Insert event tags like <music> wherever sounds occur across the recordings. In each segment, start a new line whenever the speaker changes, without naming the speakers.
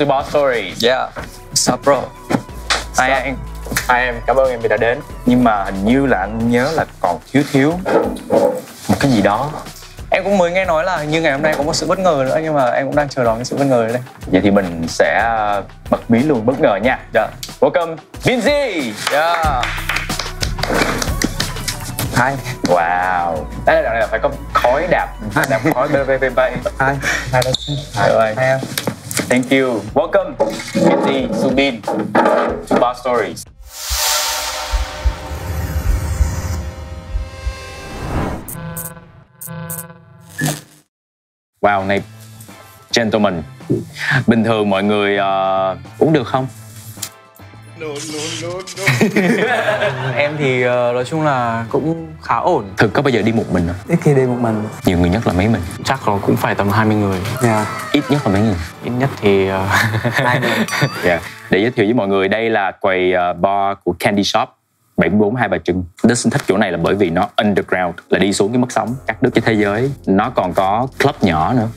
to Boss Stories.
Yeah. What's up, bro? Hai anh.
Hai em, cảm ơn em vì đã đến.
Nhưng mà hình như là anh nhớ là còn thiếu thiếu một cái gì đó. Em cũng mới nghe nói là hình như ngày hôm nay có một sự bất ngờ nữa nhưng mà em cũng đang chờ đón cái sự bất ngờ đấy.
Vậy thì mình sẽ uh, bật mí luôn bất ngờ nha.
Dạ.
Welcome, Binzy.
Yeah. Hi.
Wow. Đây là đoạn này là phải có khói đạp, đạp khói bay bay bay bay.
Hi. Hi, Dustin.
Hi.
Hi, em.
Thank you. Welcome, Kitty Subin to Bar Stories. Wow, này gentleman. Bình thường mọi người uh, uống được không?
Em thì ờ, nói chung là cũng khá ổn.
Thực có bao giờ đi một mình không?
ít khi đi một mình
Nhiều người nhất là mấy mình.
Chắc là cũng phải tầm 20 người.
nha
Ít nhất là mấy người.
Ít nhất thì ờ, <laughs>
hai người
Yeah. Để giới thiệu với mọi người, đây là quầy uh, bar của Candy Shop 74 Hai Bà Trưng. Dustin thích chỗ này là bởi vì nó underground, là đi xuống cái mức sống các nước trên thế giới. Nó còn có club nhỏ nữa.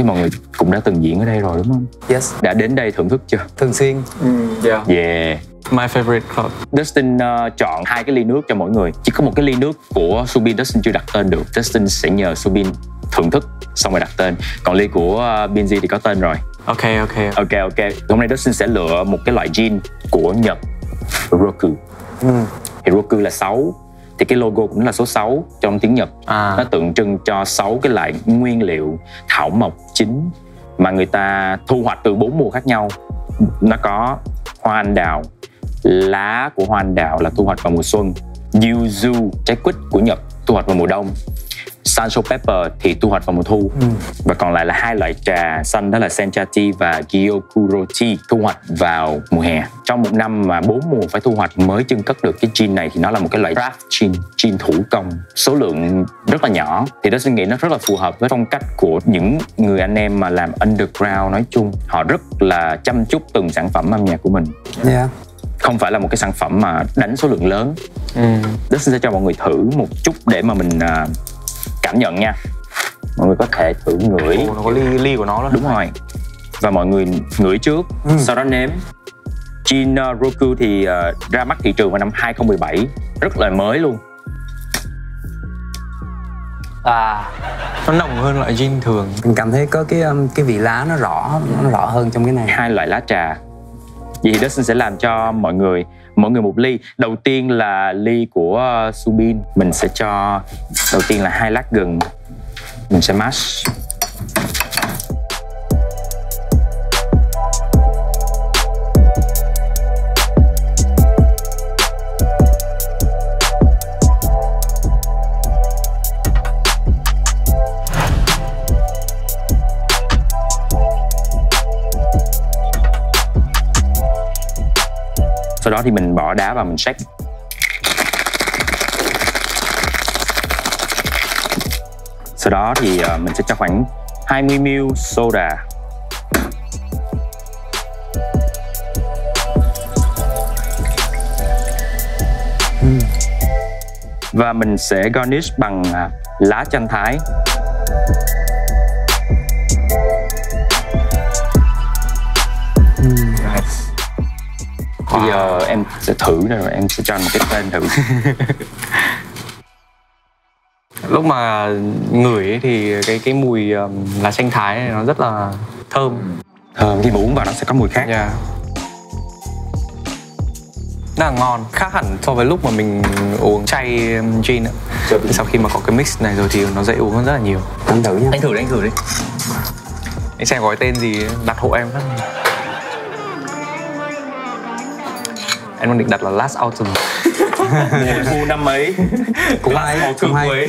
Thế mọi người cũng đã từng diễn ở đây rồi đúng không?
yes
Đã đến đây thưởng thức chưa?
thường xuyên
yeah.
Yeah.
My favorite club.
Dustin uh, chọn hai cái ly nước cho mỗi người. Chỉ có một cái ly nước của Subin Dustin chưa đặt tên được. Dustin sẽ nhờ Subin thưởng thức xong rồi đặt tên. Còn ly của uh, Binzy thì có tên rồi.
Ok ok.
Ok ok. Hôm nay Dustin sẽ lựa một cái loại gin của Nhật, Roku.
ừ.
Thì Roku là 6 thì cái logo cũng là số 6 trong tiếng Nhật.
À.
Nó tượng trưng cho 6 cái loại nguyên liệu thảo mộc chính mà người ta thu hoạch từ bốn mùa khác nhau. Nó có hoa anh đào, lá của hoa anh đào là thu hoạch vào mùa xuân, yuzu trái quýt của Nhật thu hoạch vào mùa đông, sancho pepper thì thu hoạch vào mùa thu.
Ừ.
và còn lại là hai loại trà xanh đó là sencha tea và gyokuro tea thu hoạch vào mùa hè. Trong một năm mà bốn mùa phải thu hoạch mới chưng cất được cái gin này thì nó là một cái loại craft gin gin thủ công. Số lượng rất là nhỏ thì đó suy nghĩ nó rất là phù hợp với phong cách của những người anh em mà làm underground nói chung. Họ rất là chăm chút từng sản phẩm âm nhạc của mình.
Yeah
không phải là một cái sản phẩm mà đánh số lượng lớn.
Ừ.
Dustin sẽ cho mọi người thử một chút để mà mình à, cảm nhận nha mọi người có thể thử ngửi
Ồ, nó có ly ly của nó đó.
đúng rồi và mọi người ngửi trước
Ừ.
sau đó nếm Gin uh, Roku thì uh, ra mắt thị trường vào năm 2017 rất là mới luôn
À. Nó nồng hơn loại gin thường.
mình cảm thấy có cái cái vị lá nó rõ nó rõ hơn trong cái này
hai loại lá trà vậy thì Dustin sẽ làm cho mọi người mỗi người một ly. Đầu tiên là ly của ờ, Subin. Mình sẽ cho, đầu tiên là hai lát gừng. Mình sẽ mash. Sau đó thì mình bỏ đá vào mình shake sau đó thì ờ, mình sẽ cho khoảng 20ml soda. Và mình sẽ garnish bằng à, lá chanh thái. Bây giờ em sẽ thử rồi em sẽ cho anh một cái tên thử <laughs>
Lúc mà ngửi ấy thì cái cái mùi um, lá chanh thái này nó rất là thơm.
thơm khi mà uống vào nó sẽ có mùi khác
Yeah. Là ngon, khác hẳn so với lúc mà mình uống chay um, gin ạ. Sau khi mà có cái mix này rồi thì nó dễ uống hơn rất là nhiều.
anh thử nha
Anh thử đi, anh thử đi. Anh xem gói tên gì đặt hộ em phát. Em đang định đặt là Last Autumn.
mùa thu năm ấy.
Cũng hay cũng hay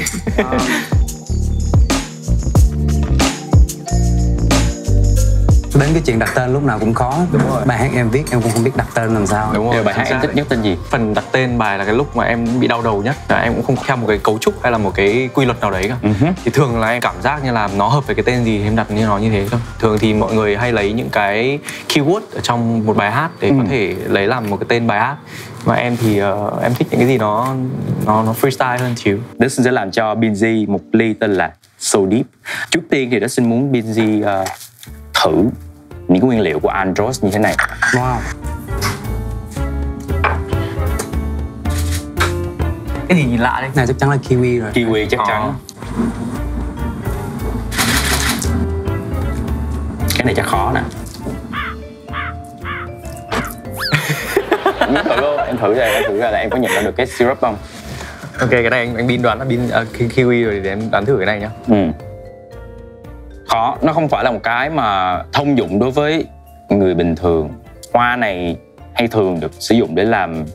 cái chuyện đặt tên lúc nào cũng khó đúng rồi. Bài hát em viết em cũng không biết đặt tên làm sao.
Đúng
Điều bài hát em thích nhất tên gì?
Phần đặt tên bài là cái lúc mà em bị đau đầu nhất. Là em cũng không theo một cái cấu trúc hay là một cái quy luật nào đấy cả.
Hứ.
thì thường là em cảm giác như là nó hợp với cái tên gì thì em đặt như nó như thế thôi thường thì mọi người hay lấy những cái keyword ở trong một bài hát để có
Ừ.
thể lấy làm một cái tên bài hát. Mà em thì ờ, em thích những cái gì nó nó nó freestyle hơn xíu.
Đức sẽ làm cho Binzy một ly tên là So Deep. Trước tiên thì đã xin muốn Binzy uh, thử những nguyên liệu của Andros như thế này.
Wow.
Cái gì nhìn lạ đấy
này chắc chắn là kiwi rồi.
Kiwi chắc
Ờ.
chắn. Cái này chắc khó nè. Em thử luôn em thử ra em thử ra là em có nhận ra được cái syrup không?
Ok cái này anh anh bin đoán là bin uh, kiwi rồi để em đoán thử cái này nhá.
Ừ. khó nó không phải là một cái mà thông dụng đối với người bình thường. Hoa này hay thường được sử dụng để làm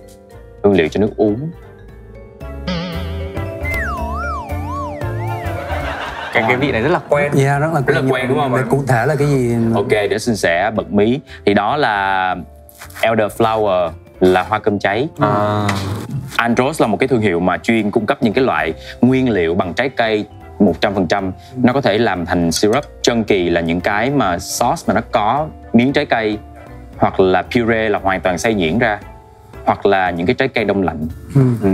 hương liệu cho nước uống.
Cái cái vị này rất là quen.
Yeah rất là
Rất là quen, đúng không?
Về cụ thể là cái gì
ok để xin sẽ bật mí. Thì đó là elderflower là hoa cơm cháy.
À,
Andros là một cái thương hiệu mà chuyên cung cấp những cái loại nguyên liệu bằng trái cây 100% nó có thể làm thành syrup. Chân kỳ là những cái mà sauce mà nó có miếng trái cây hoặc là puree là hoàn toàn xay nhuyễn ra hoặc là những cái trái cây đông lạnh.
Ừ.
ừ.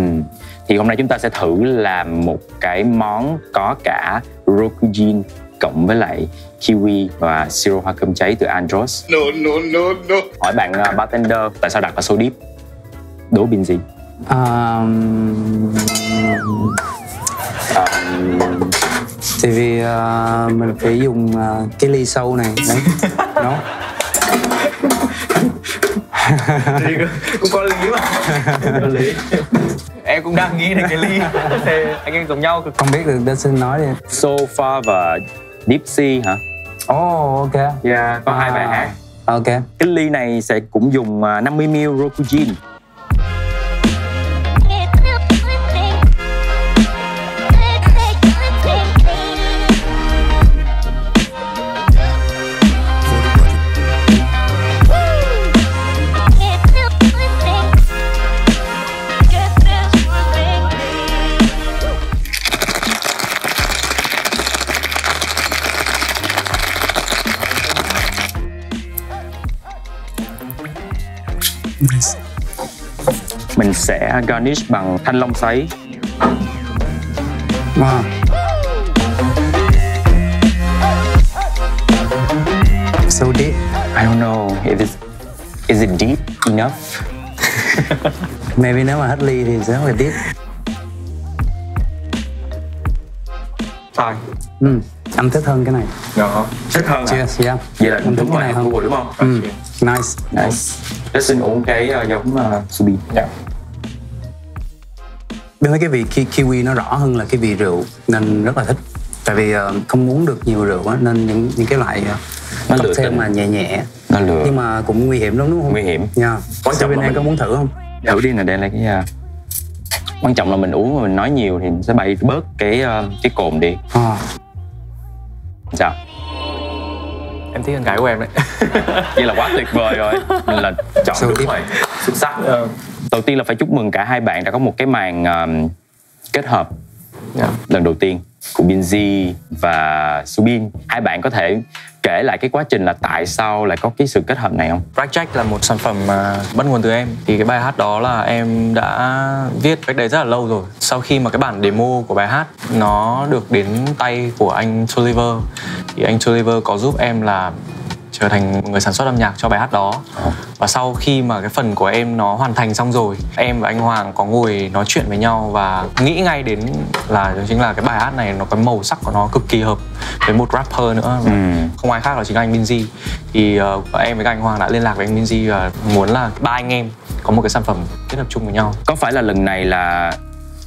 thì hôm nay chúng ta sẽ thử làm một cái món có cả rokujin cộng với lại kiwi và siro hoa cơm cháy từ Andros.
No, no, no, no.
hỏi bạn uh, bartender tại sao đặt là so deep đố bin gì?
Um, thì vì ờ, mình phải dùng ờ, cái ly sâu này. Đấy. Nó.
Cũng có lý mà. Có lý. Em cũng đang nghĩ đến cái ly. Thế anh em giống nhau cực.
Không biết được để xin nói đi.
Sofa và Deep Sea hả?
oh ok.
Yeah, có hai bài hát.
ok.
Cái ly này sẽ cũng dùng à, 50ml Rokujin. Mình sẽ garnish bằng thanh long sấy.
wow so deep
I don't know if it's is it deep enough? <laughs>
maybe nếu mà hết ly thì sẽ deep
phải
ừ. anh thích hơn cái này
đó
Thích hơn
cheers yeah
Vậy là
anh thích
đúng
cái này hơn
đúng rồi đúng không?
ừ. nice
Nice. Để xin uống cái uh, giống uh, Subi.
dạ
Bên thấy cái vị ki- kiwi nó rõ hơn là cái vị rượu nên rất là thích tại vì ờ, không uống được nhiều rượu á nên những những cái loại uh,
Nó
cocktail mà nhẹ nhẹ
Nó lừa.
nhưng mà cũng nguy hiểm lắm đúng không
Nguy hiểm.
nha
Quan trọng
bên em
mình-
có muốn thử không
Thử đi nè, đây là cái uh, quan trọng là mình uống mà mình nói nhiều thì sẽ bay bớt cái uh, cái cồn đi.
à,
Sao?
em thích con gái của em đấy
Vậy là quá tuyệt vời rồi. Mình là chọn
So
đúng
deep.
rồi. Xuất sắc. Đầu tiên là phải chúc mừng cả hai bạn đã có một cái màn um, kết hợp
dạ
lần đầu tiên của Binzy và Subin. Hai bạn có thể kể lại cái quá trình là tại sao lại có cái sự kết hợp này không?
Blackjack là một sản phẩm mà bắt nguồn từ em thì cái bài hát đó là em đã viết cách đây rất là lâu rồi sau khi mà cái bản demo của bài hát nó được đến tay của anh Toliver thì anh Toliver có giúp em là trở thành người sản xuất âm nhạc cho bài hát đó. Và sau khi mà cái phần của em nó hoàn thành xong rồi em và anh Hoàng có ngồi nói chuyện với nhau và nghĩ ngay đến là chính là cái bài hát này nó có màu sắc của nó cực kỳ hợp với một rapper nữa.
Ừ.
không ai khác đó chính là anh Binzy thì uh, em với các anh Hoàng đã liên lạc với anh Binzy và muốn là ba anh em có một cái sản phẩm kết hợp chung với nhau.
Có phải là lần này là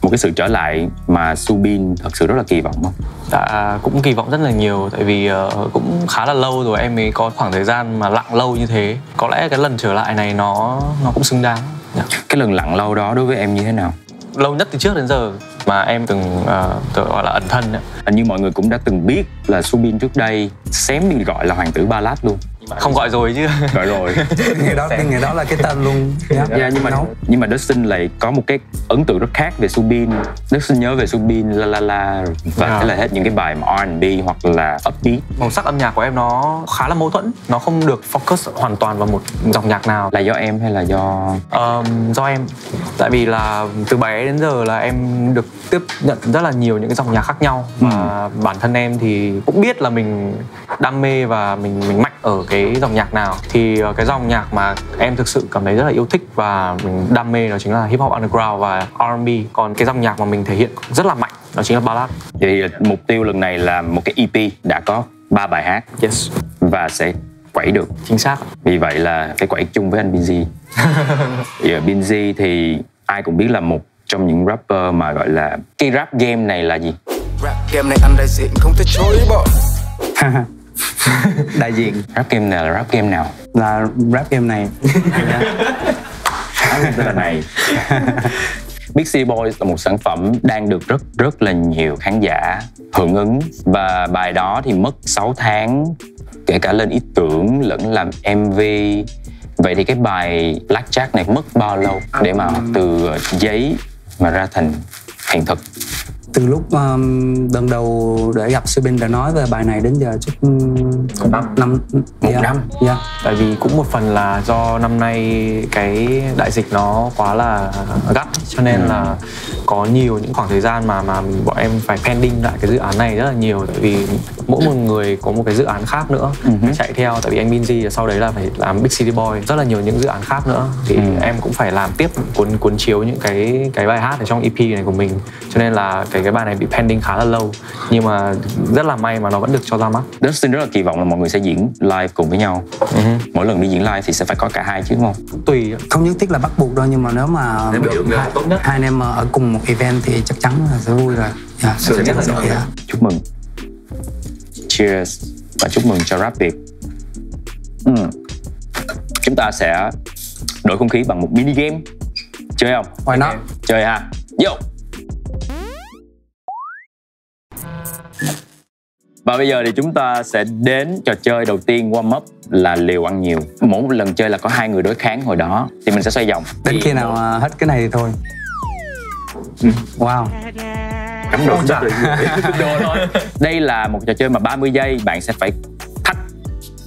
một cái sự trở lại mà Subin thật sự rất là kỳ vọng không?
đã cũng kỳ vọng rất là nhiều tại vì uh, cũng khá là lâu rồi em mới có khoảng thời gian mà lặng lâu như thế có lẽ cái lần trở lại này nó nó cũng xứng đáng Dạ.
Cái lần lặng lâu đó đối với em như thế nào?
lâu nhất từ trước đến giờ mà em từng uh, tự gọi là ẩn thân ấy.
Như mọi người cũng đã từng biết là Subin trước đây xém bị gọi là hoàng tử ballad luôn.
Không gọi rồi chứ.
Gọi rồi. <laughs>
Ngày đó cái ngày đó là cái tên luôn. Yeah.
yeah, nhưng mà
Nấu.
nhưng mà Dustin lại có một cái ấn tượng rất khác về Subin. Dustin nhớ về Subin La La La và
Yeah.
thế là hết những cái bài mà R&B hoặc là upbeat.
Màu sắc âm nhạc của em nó khá là mâu thuẫn. Nó không được focus hoàn toàn vào một dòng nhạc nào.
Là do em hay là do
Ờm, do em. Tại vì là từ bé đến giờ là em được tiếp nhận rất là nhiều những cái dòng nhạc khác nhau. Và bản thân em thì cũng biết là mình đam mê và mình mình mạnh ở cái dòng nhạc nào. Thì ờ, cái dòng nhạc mà em thực sự cảm thấy rất là yêu thích và mình đam mê đó chính là hip hop underground và R&B còn cái dòng nhạc mà mình thể hiện rất là mạnh đó chính là ballad.
Thì mục tiêu lần này là một cái EP đã có ba bài hát.
Yes.
Và sẽ quẩy được.
Chính xác.
Vì vậy là phải quẩy chung với anh Binz. Yeah, <laughs> Binz thì ai cũng biết là một trong những rapper mà gọi là cái rap game này là gì?
Rap game này anh đại diện không thể chối bỏ <laughs>
đại diện.
Rap game này là rap game nào?
Là rap game này.
Tức là này. <laughs> Big City Boys là một sản phẩm đang được rất rất là nhiều khán giả hưởng ứng. Và bài đó thì mất 6 tháng kể cả lên ý tưởng lẫn làm MV vậy thì cái bài Blackjack này mất bao lâu để mà từ giấy mà ra thành hiện thực
từ lúc um, lần đầu để gặp Subin đã nói về bài này đến giờ chắc um,
năm.
năm
Một
yeah,
năm.
yeah.
tại vì cũng một phần là do năm nay cái đại dịch nó quá là gắt cho nên là có nhiều những khoảng thời gian mà mà bọn em phải pending lại cái dự án này rất là nhiều tại vì mỗi một người có một cái dự án khác nữa phải chạy theo tại vì anh Binz là sau đấy là phải làm Big City Boy rất là nhiều những dự án khác nữa thì em cũng phải làm tiếp cuốn cuốn chiếu những cái cái bài hát ở trong EP này của mình cho nên là cái cái bài này bị pending khá là lâu nhưng mà rất là may mà nó vẫn được cho ra mắt.
Dustin rất là kỳ vọng là mọi người sẽ diễn live cùng với nhau. Mỗi lần đi diễn live thì sẽ phải có cả hai chứ đúng không?
Tùy
không nhất thiết là bắt buộc đâu nhưng mà nếu mà
Nếu là tốt nhất.
hai anh em ở cùng một event thì chắc chắn là sẽ vui rồi. Yeah,
Sướng nhất là
sẽ- yeah.
chúc mừng. Cheers. Và chúc mừng cho rap việt Ừm. chúng ta sẽ đổi không khí bằng một mini game. Chơi không?
Why not?
chơi ha. Yo và bây giờ thì chúng ta sẽ đến trò chơi đầu tiên warm up là liều ăn nhiều. Mỗi một lần chơi là có hai người đối kháng hồi đó thì mình sẽ xoay vòng.
Đến khi nào à, hết cái này thì thôi. Wow. <laughs>
Cắm <laughs> đồ đồ thôi đây là một trò chơi mà 30 giây bạn sẽ phải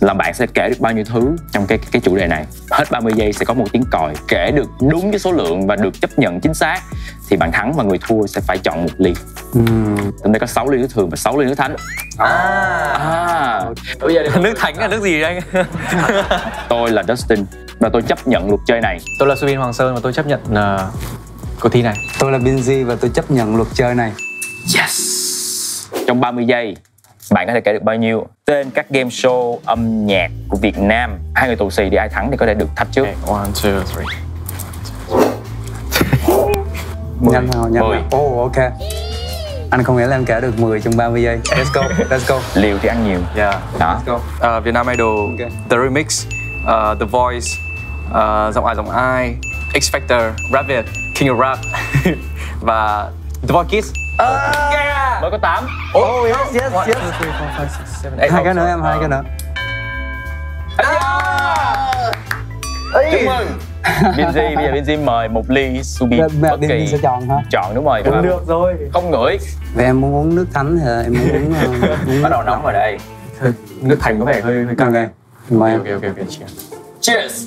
là bạn sẽ kể được bao nhiêu thứ trong cái cái chủ đề này. Hết 30 giây sẽ có một tiếng còi kể được đúng cái số lượng và được chấp nhận chính xác thì bạn thắng và người thua sẽ phải chọn một ly.
Ừm,
trong đây có 6 ly nước thường và 6 ly nước thánh. À. bây giờ
nước thánh là nước gì anh? <laughs>
Tôi là Dustin và tôi chấp nhận luật chơi này.
Tôi là Subin Hoàng Sơn và tôi chấp nhận uh, cuộc thi này.
Tôi là Binz và tôi chấp nhận luật chơi này.
Trong 30 giây bạn có thể kể được bao nhiêu? Tên các game show âm nhạc của Việt Nam. Hai người tù xì thì ai thắng thì có thể được thách trước.
Okay, one two three.
Nhanh nào nhanh nào. Oh ok. Anh không nghĩ là em kể được 10 trong 30 giây let's go let's go.
Liều thì ăn nhiều.
Yeah
đó.
go.
Uh, Vietnam Idol
Ok.
The Remix uh, The Voice uh, giọng ai giọng ai X Factor Rap Việt King of Rap <laughs> và The Voice Kids
mới có 8
oh yes yes yes. Hai cái nữa em hai cái nữa.
Chúc mừng. <laughs> Binz bây giờ Binz mời một ly Subi bất kỳ.
sẽ chọn hả?
Chọn đúng rồi.
Cũng được
rồi.
không ngửi.
Vậy em muốn uống nước thánh thì em muốn uống <laughs> uống
bắt đầu nóng rồi đây.
Nước Thành có vẻ hơi hơi căng.
ok mời em
Ok ok ok cheers.
cheers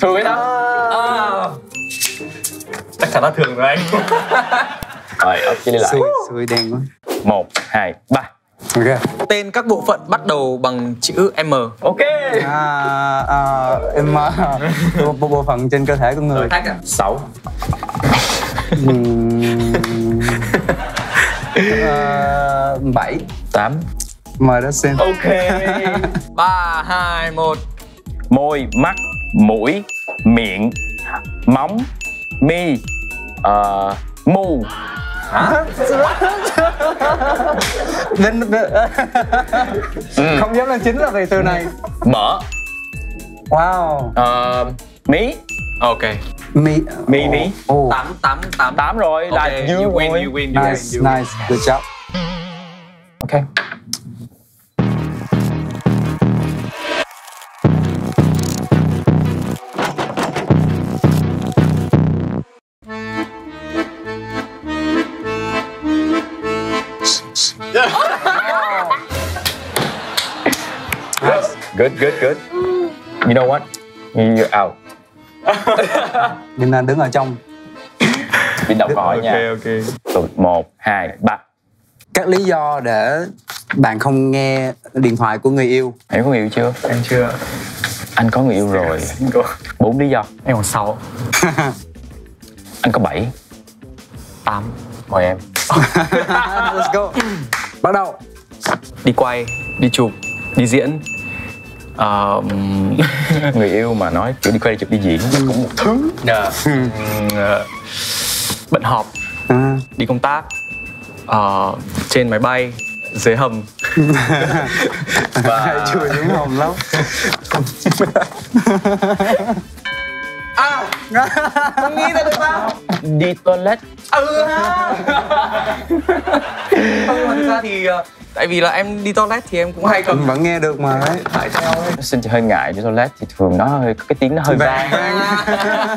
thường ấy đó.
Chắc chắn là thường rồi anh. <laughs>
Rồi chia ly lại.
Xui xui đen quá.
Một hai ba.
Ok.
Tên các bộ phận bắt đầu bằng chữ M.
Ok.
À, à, em uh, bộ, bộ phận trên cơ thể con người.
Sáu.
Ừm, ờ, <laughs> bảy.
Tám.
Mời đó xem.
Ok.
3, 2, 1
môi mắt mũi miệng móng mi ờ, mu.
Bên, bên không dám lên chính là về từ này.
Mỡ.
Wow.
Ờ, mí.
Ok.
Mi
Mi, Mi.
Tám tám tám
tám rồi là
Ok,
you,
you win
rồi.
you win you
nice,
win, you win.
nice, good job.
ok good good good. You know what? You're out. <laughs>
Nên là đứng ở trong.
đi đọc câu hỏi
ok
nha.
Ok
Rồi, một hai ba.
Các lý do để bạn không nghe điện thoại của người yêu.
em có người yêu chưa?
Em chưa.
Anh có người yêu rồi. bốn lý do.
Em còn sáu. <laughs>
Anh có bảy.
Tám.
Mời em. <laughs>
Let's go. Bắt đầu.
đi quay đi chụp đi diễn Ờm, <laughs>
người yêu mà nói kiểu đi quay chụp đi diễn cũng một thứ.
Dạ, ừm, ờ, bận họp
À,
đi công tác ờ, trên máy bay dưới hầm. <laughs>
Và chui xuống hồng lắm. <laughs>
đi toilet
không thực ra thì ờ, tại vì là em đi toilet thì em cũng hay cầm
Vẫn nghe được mà. đấy.
phải theo ấy.
Dustin thì hơi ngại đi toilet thì thường nó hơi cái tiếng nó hơi vang.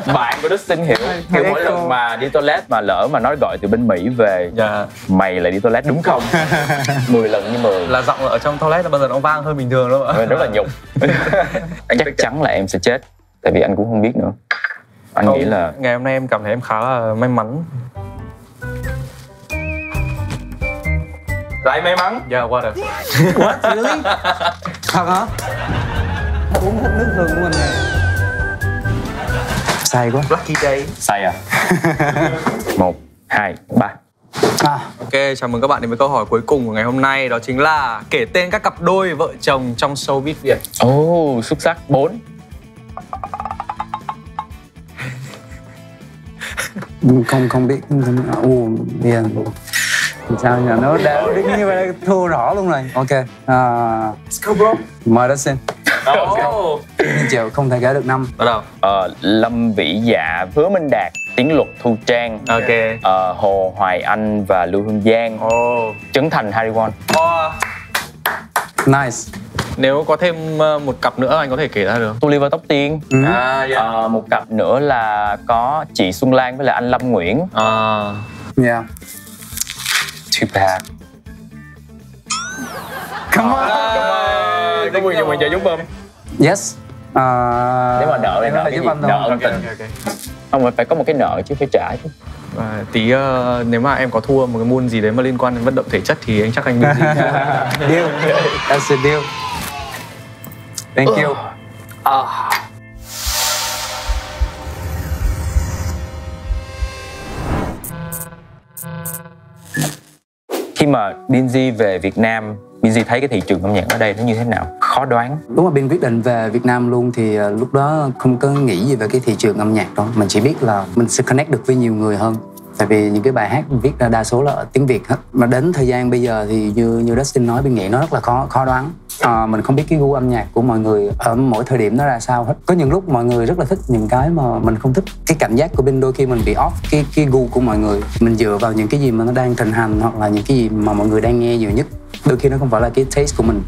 <laughs> Bạn của Dustin hiểu. Kiểu mỗi lần mà đi toilet mà lỡ mà nói gọi từ bên Mỹ về
dạ.
mày lại đi toilet đúng không? <laughs> 10 lần như 10
là giọng ở trong toilet là bao giờ nó vang hơn bình thường đâu ạ?
Rất là nhục. <laughs> Chắc chắn là em sẽ chết tại vì anh cũng không biết nữa. Anh nghĩ là
ngày hôm nay em cảm thấy em khá là may mắn
lại may mắn
dạ yeah, what a
What? Really? Thật hả? Uống hết nước thường của mình này. Say quá.
lucky day
say à <laughs> một hai ba
À,
Ok, chào mừng các bạn đến với câu hỏi cuối cùng của ngày hôm nay Đó chính là kể tên các cặp đôi vợ chồng trong showbiz Việt
ồ oh, xuất sắc bốn
không không biết không u yeah. Sao nhờ nó đã đứng như vậy thua rõ luôn rồi. Ok. À,
Let's go bro.
mời đó xin
Oh.
nhưng chịu không thể gỡ được năm.
Bắt đầu.
Ờ, Lâm Vĩ Dạ Hứa Minh Đạt Tiến Luật Thu Trang.
Ok.
Ờ, Hồ Hoài Anh và Lưu Hương Giang.
Oh.
Trấn Thành Harry Won
oh.
nice.
Nếu có thêm ờ, một cặp nữa anh có thể kể ra được
Oliver Tóc Tiên.
Ừ.
À,
Ờ, một cặp nữa là có chị Xuân Lan với lại anh Lâm Nguyễn.
À,
yeah
Too bad.
Come on
Có quyền cho mình chơi giống bơm?
Yes. À,
Nếu mà nợ thì nợ cái gì? Nợ ân
ok,
tình
ok, ok.
Không phải phải có một cái nợ chứ phải trả chứ.
Và tí ờ, nếu mà em có thua một cái môn gì đấy mà liên quan đến vận động thể chất thì anh chắc anh biết gì <laughs>
deal. That's a deal. Thank you
Khi mà Binz về Việt Nam Binzy thấy cái thị trường âm nhạc ở đây nó như thế nào Khó đoán
Lúc mà Bin quyết định về Việt Nam luôn thì ờ, lúc đó không có nghĩ gì về cái thị trường âm nhạc đâu. Mình chỉ biết là mình sẽ connect được với nhiều người hơn. Tại vì những cái bài hát mình viết ra đa số là ở tiếng Việt hết. Mà đến thời gian bây giờ thì như như Dustin nói, bên nghĩ nó rất là khó khó đoán. À, mình không biết cái gu âm nhạc của mọi người ở mỗi thời điểm nó ra sao hết. Có những lúc mọi người rất là thích những cái mà mình không thích. Cái cảm giác của bên đôi khi mình bị off cái cái gu của mọi người. Mình dựa vào những cái gì mà nó đang thịnh hành hoặc là những cái gì mà mọi người đang nghe nhiều nhất đôi khi nó không phải là cái taste của mình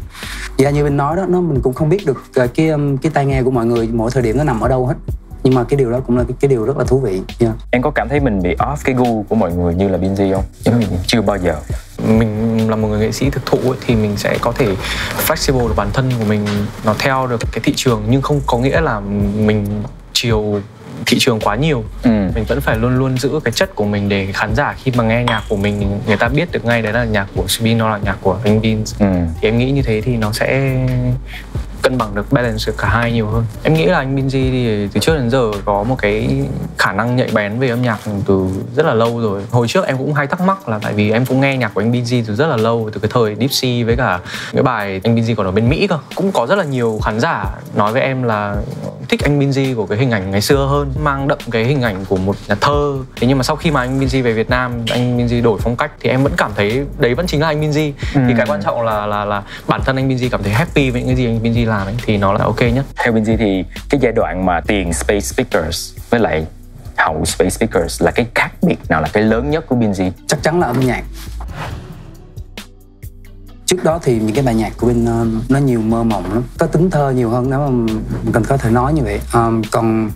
dạ như mình nói đó nó mình cũng không biết được à, cái um, cái tai nghe của mọi người mỗi thời điểm nó nằm ở đâu hết nhưng mà cái điều đó cũng là cái, cái điều rất là thú vị yeah.
Em có cảm thấy mình bị off cái gu của mọi người như là Binz không? Chứ mình chưa bao giờ
mình là một người nghệ sĩ thực thụ ấy, thì mình sẽ có thể flexible được bản thân của mình nó theo được cái thị trường nhưng không có nghĩa là mình chiều thị trường quá nhiều
ừ.
mình vẫn phải luôn luôn giữ cái chất của mình để khán giả khi mà nghe nhạc của mình người ta biết được ngay đấy là nhạc của Subin nó là nhạc của anh Beans
Ừ.
thì em nghĩ như thế thì nó sẽ cân bằng được balance được cả hai nhiều hơn. Em nghĩ là anh Binz thì từ trước đến giờ có một cái khả năng nhạy bén về âm nhạc từ rất là lâu rồi. Hồi trước em cũng hay thắc mắc là tại vì em cũng nghe nhạc của anh Binz từ rất là lâu từ cái thời Deep Sea với cả cái bài anh Binz còn ở bên Mỹ cơ. Cũng có rất là nhiều khán giả nói với em là thích anh Binz của cái hình ảnh ngày xưa hơn mang đậm cái hình ảnh của một nhà thơ. Thế nhưng mà sau khi mà anh Binz về Việt Nam anh Binz đổi phong cách thì em vẫn cảm thấy đấy vẫn chính là anh Binz ừ. thì cái quan trọng là là là bản thân anh Binz cảm thấy happy với những cái gì anh Binz làm ấy thì nó là ok nhất.
Theo Binz thì cái giai đoạn mà tiền Space Speakers với lại hậu Space Speakers là cái khác biệt nào là cái lớn nhất của Binz
chắc chắn là âm nhạc. Trước đó thì những cái bài nhạc của bên uh, nó nhiều mơ mộng lắm có tính thơ nhiều hơn nếu mà mình có thể nói như vậy. Um, còn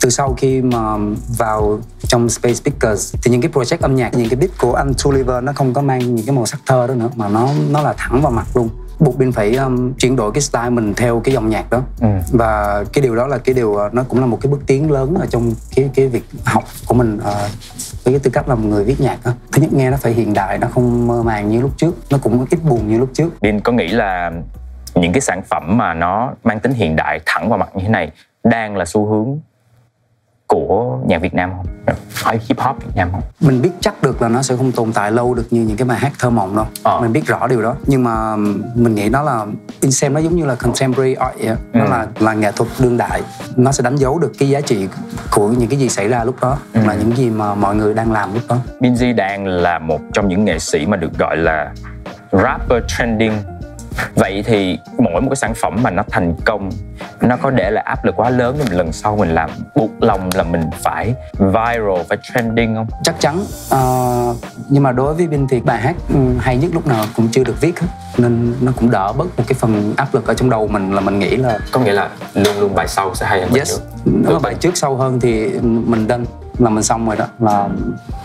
từ sau khi mà vào trong Space Speakers thì những cái project âm nhạc những cái beat của anh Tulliver nó không có mang những cái màu sắc thơ đó nữa mà nó nó là thẳng vào mặt luôn buộc bên phải um, chuyển đổi cái style mình theo cái dòng nhạc đó ừ. và cái điều đó là cái điều uh, nó cũng là một cái bước tiến lớn ở trong cái cái việc học của mình uh, với cái tư cách là một người viết nhạc đó. thứ nhất nghe nó phải hiện đại nó không mơ màng như lúc trước nó cũng ít buồn như lúc trước
Bin có nghĩ là những cái sản phẩm mà nó mang tính hiện đại thẳng vào mặt như thế này đang là xu hướng của nhạc Việt Nam không? Hay hip hop Việt Nam không?
Mình biết chắc được là nó sẽ không tồn tại lâu được như những cái bài hát thơ mộng đâu. Ờ. Mình biết rõ điều đó. Nhưng mà mình nghĩ nó là in xem nó giống như là contemporary art vậy. Nó ừ. là là nghệ thuật đương đại. Nó sẽ đánh dấu được cái giá trị của những cái gì xảy ra lúc đó ừ. là những gì mà mọi người đang làm lúc đó.
Binz đang là một trong những nghệ sĩ mà được gọi là rapper trending vậy thì mỗi một cái sản phẩm mà nó thành công nó có để lại áp lực quá lớn để mình lần sau mình làm buộc lòng là mình phải viral phải trending không?
Chắc chắn uh, nhưng mà đối với Bin thì bài hát ừ, hay nhất lúc nào cũng chưa được viết hết. Nên nó cũng đỡ bớt một cái phần áp lực ở trong đầu mình là mình nghĩ là
có nghĩa là luôn luôn bài sau sẽ hay hơn
yes. nếu bài trước sâu hơn thì mình đăng là mình xong rồi đó là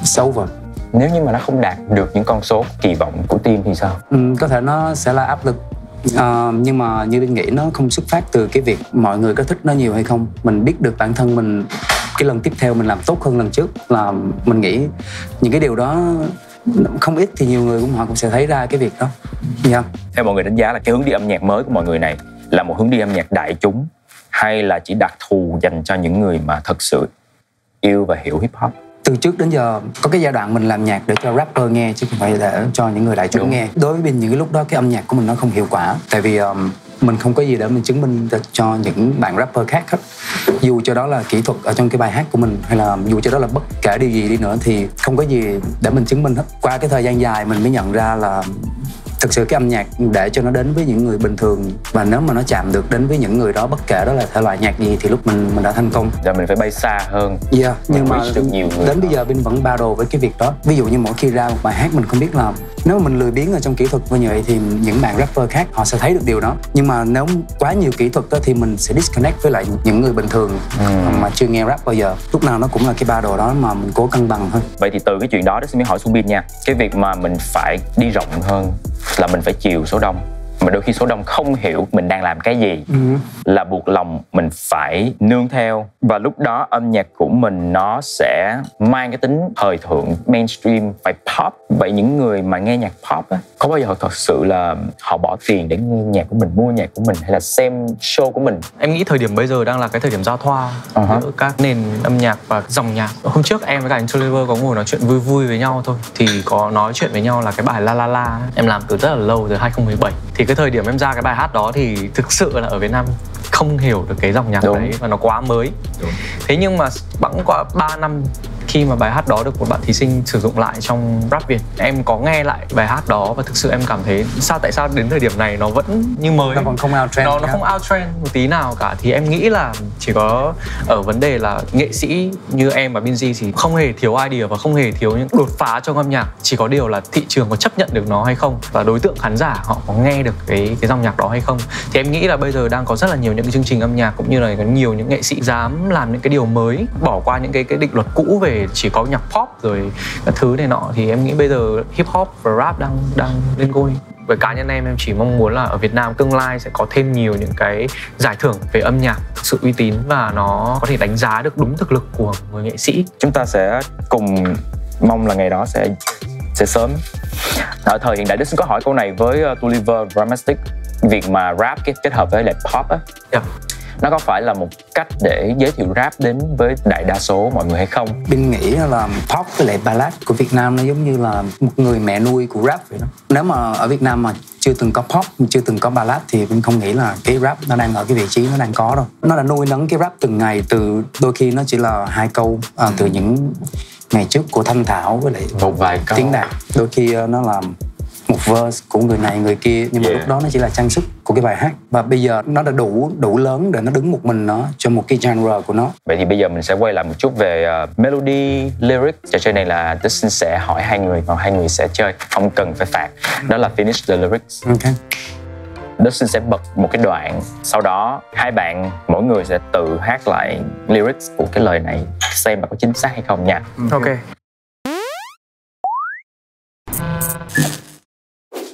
sâu rồi
nếu như mà nó không đạt được những con số kỳ vọng của team thì sao?
Ừ, có thể nó sẽ là áp lực. À, nhưng mà như bên nghĩ nó không xuất phát từ cái việc mọi người có thích nó nhiều hay không. Mình biết được bản thân mình cái lần tiếp theo mình làm tốt hơn lần trước là mình nghĩ những cái điều đó không ít thì nhiều người cũng họ cũng sẽ thấy ra cái việc đó. Yeah.
theo mọi người đánh giá là cái hướng đi âm nhạc mới của mọi người này là một hướng đi âm nhạc đại chúng hay là chỉ đặc thù dành cho những người mà thật sự yêu và hiểu hip hop
từ trước đến giờ có cái giai đoạn mình làm nhạc để cho rapper nghe chứ không phải để cho những người đại chúng nghe. Đối với mình những cái lúc đó cái âm nhạc của mình nó không hiệu quả. Tại vì um, mình không có gì để mình chứng minh cho những bạn rapper khác hết. Dù cho đó là kỹ thuật ở trong cái bài hát của mình hay là dù cho đó là bất kể điều gì đi nữa thì không có gì để mình chứng minh hết. Qua cái thời gian dài mình mới nhận ra là thực sự cái âm nhạc để cho nó đến với những người bình thường và nếu mà nó chạm được đến với những người đó bất kể đó là thể loại nhạc gì thì lúc mình mình đã thành công.
Giờ mình phải bay xa hơn.
Yeah nhưng mà được nhiều người đến bây giờ bên vẫn battle với cái việc đó. Ví dụ như mỗi khi ra một bài hát mình không biết làm nếu mà mình lười biếng ở trong kỹ thuật như vậy thì những bạn rapper khác họ sẽ thấy được điều đó. Nhưng mà nếu quá nhiều kỹ thuật đó thì mình sẽ disconnect với lại những người bình thường ừ. mà chưa nghe rap bao giờ. Lúc nào nó cũng là cái battle đó mà mình cố cân bằng thôi.
Vậy thì từ cái chuyện đó đó xin hỏi Xuân Bin nha. Cái việc mà mình phải đi rộng hơn là mình phải chiều số đông mà đôi khi số đông không hiểu mình đang làm cái gì. Ừ. là buộc lòng mình phải nương theo. Và lúc đó âm nhạc của mình nó sẽ mang cái tính thời thượng mainstream phải pop. Vậy những người mà nghe nhạc pop á có bao giờ thật sự là họ bỏ tiền để nghe nhạc của mình mua nhạc của mình hay là xem show của mình?
Em nghĩ thời điểm bây giờ đang là cái thời điểm giao thoa uh-huh. giữa các nền âm nhạc và dòng nhạc. Hôm trước em với cả anh Oliver có ngồi nói chuyện vui vui với nhau thôi. Thì có nói chuyện với nhau là cái bài La La La em làm từ rất là lâu từ 2017 thì cái thời điểm em ra cái bài hát đó thì thực sự là ở Việt Nam không hiểu được cái dòng nhạc Đúng. đấy và nó quá mới Đúng. thế nhưng mà bẵng qua 3 năm khi mà bài hát đó được một bạn thí sinh sử dụng lại trong rap Việt em có nghe lại bài hát đó và thực sự em cảm thấy sao tại sao đến thời điểm này nó vẫn như mới?
Nó còn không out trend
nó nó không out trend một tí nào cả. Thì em nghĩ là chỉ có ở vấn đề là nghệ sĩ như em và Binz thì không hề thiếu idea và không hề thiếu những đột phá trong âm nhạc. Chỉ có điều là thị trường có chấp nhận được nó hay không và đối tượng khán giả họ có nghe được cái cái dòng nhạc đó hay không. Thì em nghĩ là bây giờ đang có rất là nhiều những cái chương trình âm nhạc cũng như là có nhiều những nghệ sĩ dám làm những cái điều mới bỏ qua những cái cái định luật cũ về chỉ có nhạc pop rồi các thứ này nọ. Thì em nghĩ bây giờ hip hop và rap đang đang lên ngôi. Với cá nhân em em chỉ mong muốn là ở Việt Nam tương lai sẽ có thêm nhiều những cái giải thưởng về âm nhạc thực sự uy tín và nó có thể đánh giá được đúng thực lực của người nghệ sĩ.
Chúng ta sẽ cùng mong là ngày đó sẽ sẽ sớm. Ở thời hiện đại Đức xin có hỏi câu này với uh, Tulliver Dramatic việc mà rap kết, kết hợp với lại pop á. Yeah nó có phải là một cách để giới thiệu rap đến với đại đa số mọi người hay không?
Bin nghĩ là pop với lại ballad của Việt Nam nó giống như là một người mẹ nuôi của rap vậy đó. Nếu mà ở Việt Nam mà chưa từng có pop chưa từng có ballad thì Vinh không nghĩ là cái rap nó đang ở cái vị trí nó đang có đâu. Nó đã nuôi nấng cái rap từng ngày từ đôi khi nó chỉ là hai câu à, từ những ngày trước của Thanh Thảo với lại
một vài câu.
Tiếng đạt. Đôi khi ờ, nó là một verse của người này người kia nhưng mà
Yeah.
lúc đó nó chỉ là trang sức của cái bài hát và bây giờ nó đã đủ đủ lớn để nó đứng một mình nó cho một cái genre của nó
Vậy thì bây giờ mình sẽ quay lại một chút về ờ, melody, lyric. Trò chơi này là Dustin sẽ hỏi hai người, còn hai người sẽ chơi. Không cần phải phạt. Đó là finish the lyrics.
ok
Dustin sẽ bật một cái đoạn. Sau đó hai bạn, mỗi người sẽ tự hát lại lyrics của cái lời này. Xem là có chính xác hay không nha.
ok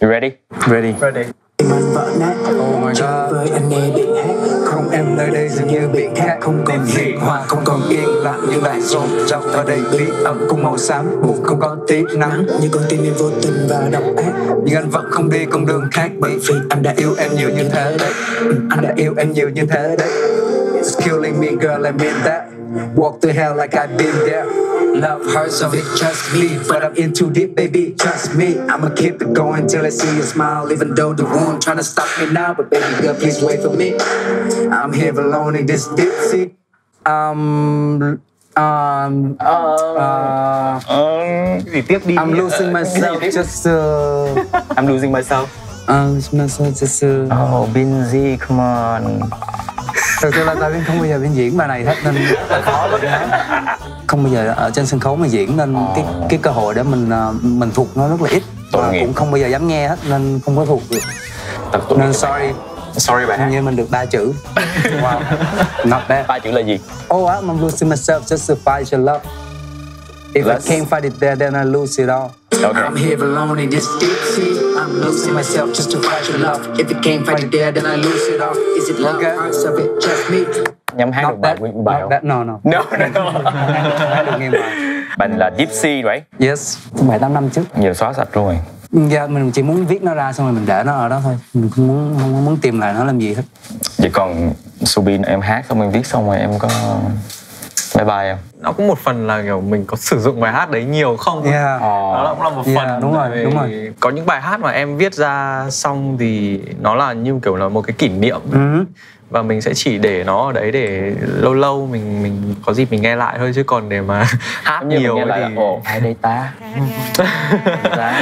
You ready?
ready.
Ready.
Nát oh my god. với anh nghe điện hát. Không em nơi đây dường như khác không còn hiền hòa không còn yên lặng như lại rộn rập ở đây bí ẩn cùng màu xám. Buồn không có tí nắng. Như con tim em vô tình và độc ác. Nhưng anh vẫn không đi con đường khác bởi vì anh đã yêu em nhiều như thế đấy. Anh đã yêu em nhiều như thế đấy. It's killing me girl I mean that. Walk to hell like I've been there Love hurts of it, trust me. But I'm in too deep, baby, trust me. I'ma keep it going till I see your smile Even though the wound trying to stop me now. But baby girl, please wait for me. I'm here alone in this deep sea. Um, um, uh,
cái gì tiếp đi
I'm losing myself just uh,
I'm losing myself.
I'm losing myself just uh,
Oh, Binzy, come on.
Thực sự là tại vì không bao giờ bên diễn bài này hết nên rất là khó có không bao giờ ở trên sân khấu mà diễn nên cái cái cơ hội để mình ờ, mình thuộc nó rất là ít và cũng không bao giờ dám nghe hết nên không có thuộc được. Nên sorry.
Sorry bạn.
như mình được ba chữ. Wow. Not bad
Ba chữ là gì?
oh I'm losing myself just to fight your love. If
Let's-
I can't fight it there then I lose it all
Okay.
I'm here alone in this deep sea. I'm losing myself just to fight your love. If you can't fight it there, then I lose it all. Is it love, Okay. parts of it, just me?
Nhóm hát được bài nguyên bài không?
that, no, no. <laughs>
No, no.
Hát được bài.
Bài này là Deep Sea, right?
Yes, bảy tám năm trước.
Giờ xóa sạch rồi.
Dạ, mình chỉ muốn viết nó ra xong rồi mình để nó ở đó thôi. Mình không muốn không muốn tìm lại nó làm gì hết.
Vậy còn Subin em hát xong em viết xong rồi em có bye bye em.
nó cũng một phần là kiểu mình có sử dụng bài hát đấy nhiều không
Yeah.
đó cũng là một
Yeah,
phần
đúng rồi, đúng rồi.
có những bài hát mà em viết ra xong thì nó là như kiểu là một cái kỷ niệm
Ừ.
và mình sẽ chỉ để nó ở đấy để lâu lâu mình mình có dịp mình nghe lại thôi chứ còn để mà <laughs> hát
Giống như
nhiều thì
là ồ ai đây ta? Tá. <laughs>